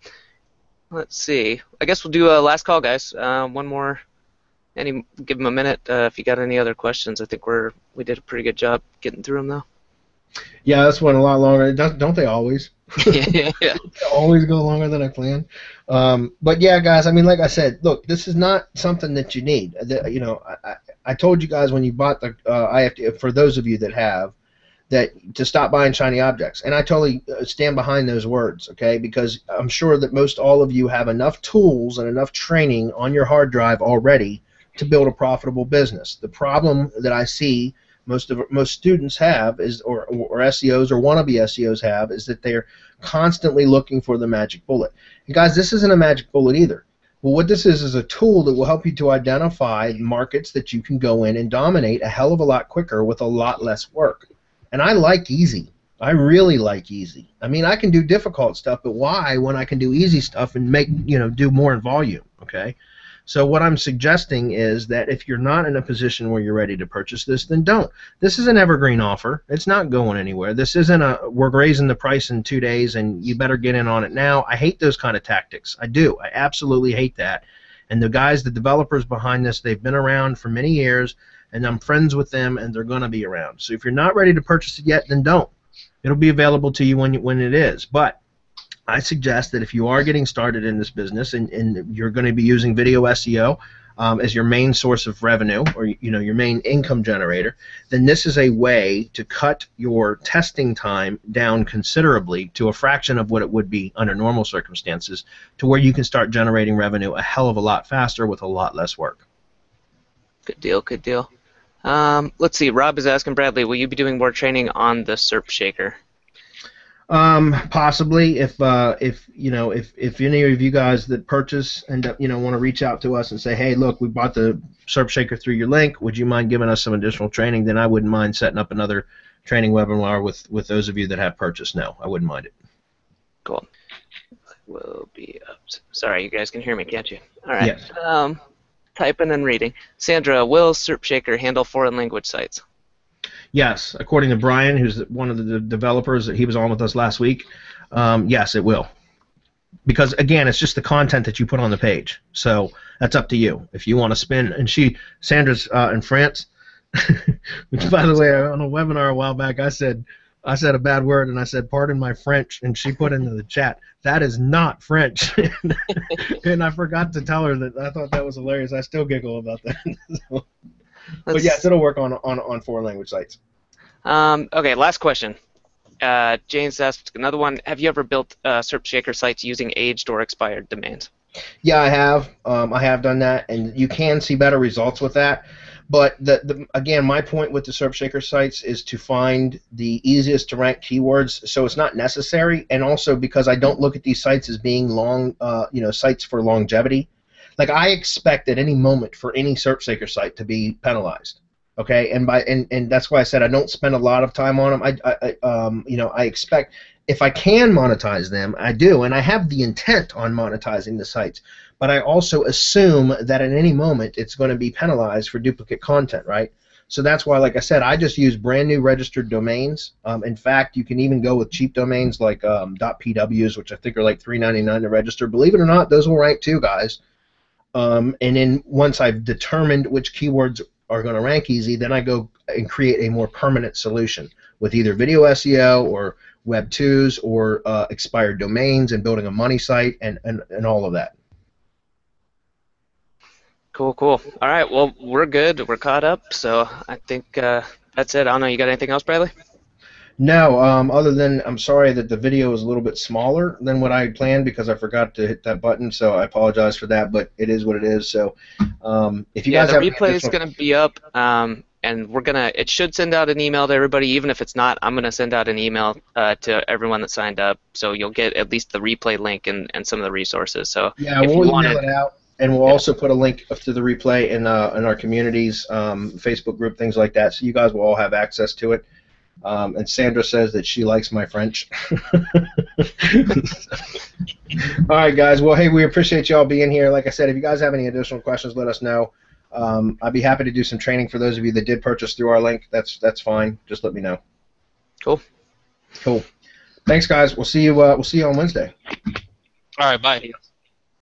let's see. I guess we'll do a last call, guys. Uh, one more. Any, give them a minute uh, if you got any other questions. I think we're we did a pretty good job getting through them though. Yeah, this went a lot longer. Don't, don't they always? *laughs* *laughs* yeah, yeah. always go longer than I planned. Um, but yeah, guys, I mean, like I said, look, this is not something that you need. The, you know, I, I, I told you guys when you bought the uh, IFT, for those of you that have, that to stop buying shiny objects. And I totally uh, stand behind those words, okay? Because I'm sure that most all of you have enough tools and enough training on your hard drive already to build a profitable business. The problem that I see most of most students have is or, or SEOs or wannabe SEOs have is that they're constantly looking for the magic bullet. And guys, this isn't a magic bullet either. Well, what this is is a tool that will help you to identify markets that you can go in and dominate a hell of a lot quicker with a lot less work. And I like easy. I really like easy. I mean, I can do difficult stuff, but why when I can do easy stuff and make, you know, do more in volume, okay? So what I'm suggesting is that if you're not in a position where you're ready to purchase this, then don't. This is an evergreen offer. It's not going anywhere. This isn't a we're raising the price in 2 days and you better get in on it now. I hate those kind of tactics. I do. I absolutely hate that. And the guys, the developers behind this, they've been around for many years and I'm friends with them, and they're going to be around. So if you're not ready to purchase it yet, then don't. It'll be available to you when you, when it is. But I suggest that if you are getting started in this business and, and you're going to be using video SEO um, as your main source of revenue or you know your main income generator, then this is a way to cut your testing time down considerably to a fraction of what it would be under normal circumstances, to where you can start generating revenue a hell of a lot faster with a lot less work. Good deal. Good deal. Um, let's see. Rob is asking Bradley, will you be doing more training on the SERP Shaker? Um, possibly if uh, if you know if, if any of you guys that purchase end up you know want to reach out to us and say hey look we bought the SERP Shaker through your link would you mind giving us some additional training then I wouldn't mind setting up another training webinar with with those of you that have purchased no I wouldn't mind it. Cool. Will be up. Sorry, you guys can hear me, can't you? All right. Yes. Um, typing and reading. Sandra, will SERPShaker handle foreign language sites? Yes, according to Brian, who's one of the developers that he was on with us last week, um, yes, it will. Because again, it's just the content that you put on the page. So that's up to you. If you want to spin, and she, Sandra's uh, in France, *laughs* which by the way, on a webinar a while back, I said I said a bad word and I said, pardon my French, and she put into the chat, that is not French. *laughs* and I forgot to tell her that I thought that was hilarious. I still giggle about that. *laughs* so, but yes, it'll work on, on, on foreign language sites. Um, okay, last question. Uh, James asked another one. Have you ever built uh, SERP Shaker sites using aged or expired domains? Yeah, I have. Um, I have done that, and you can see better results with that. But the, the, again, my point with the SERP Shaker sites is to find the easiest to rank keywords, so it's not necessary, and also because I don't look at these sites as being long, uh, you know, sites for longevity. Like I expect at any moment for any SERP Shaker site to be penalized. Okay, and by and, and that's why I said I don't spend a lot of time on them. I, I, I um, you know, I expect if I can monetize them, I do, and I have the intent on monetizing the sites but I also assume that at any moment it's going to be penalized for duplicate content, right? So that's why, like I said, I just use brand new registered domains. Um, in fact, you can even go with cheap domains like um, .pws, which I think are like $3.99 to register. Believe it or not, those will rank too, guys. Um, and then once I've determined which keywords are going to rank easy, then I go and create a more permanent solution with either video SEO or Web 2s or uh, expired domains and building a money site and, and, and all of that. Cool, cool. All right, well, we're good. We're caught up, so I think uh, that's it. I don't know. You got anything else, Bradley? No, um, other than I'm sorry that the video is a little bit smaller than what I had planned because I forgot to hit that button, so I apologize for that. But it is what it is. So, um, if you yeah, guys the have replay is going to be up, um, and we're gonna. It should send out an email to everybody, even if it's not. I'm gonna send out an email uh, to everyone that signed up, so you'll get at least the replay link and, and some of the resources. So yeah, if we'll you email wanted, it out. And we'll also put a link to the replay in uh, in our communities, um, Facebook group, things like that. So you guys will all have access to it. Um, and Sandra says that she likes my French. *laughs* all right, guys. Well, hey, we appreciate y'all being here. Like I said, if you guys have any additional questions, let us know. Um, I'd be happy to do some training for those of you that did purchase through our link. That's that's fine. Just let me know. Cool. Cool. Thanks, guys. We'll see you. Uh, we'll see you on Wednesday. All right, bye.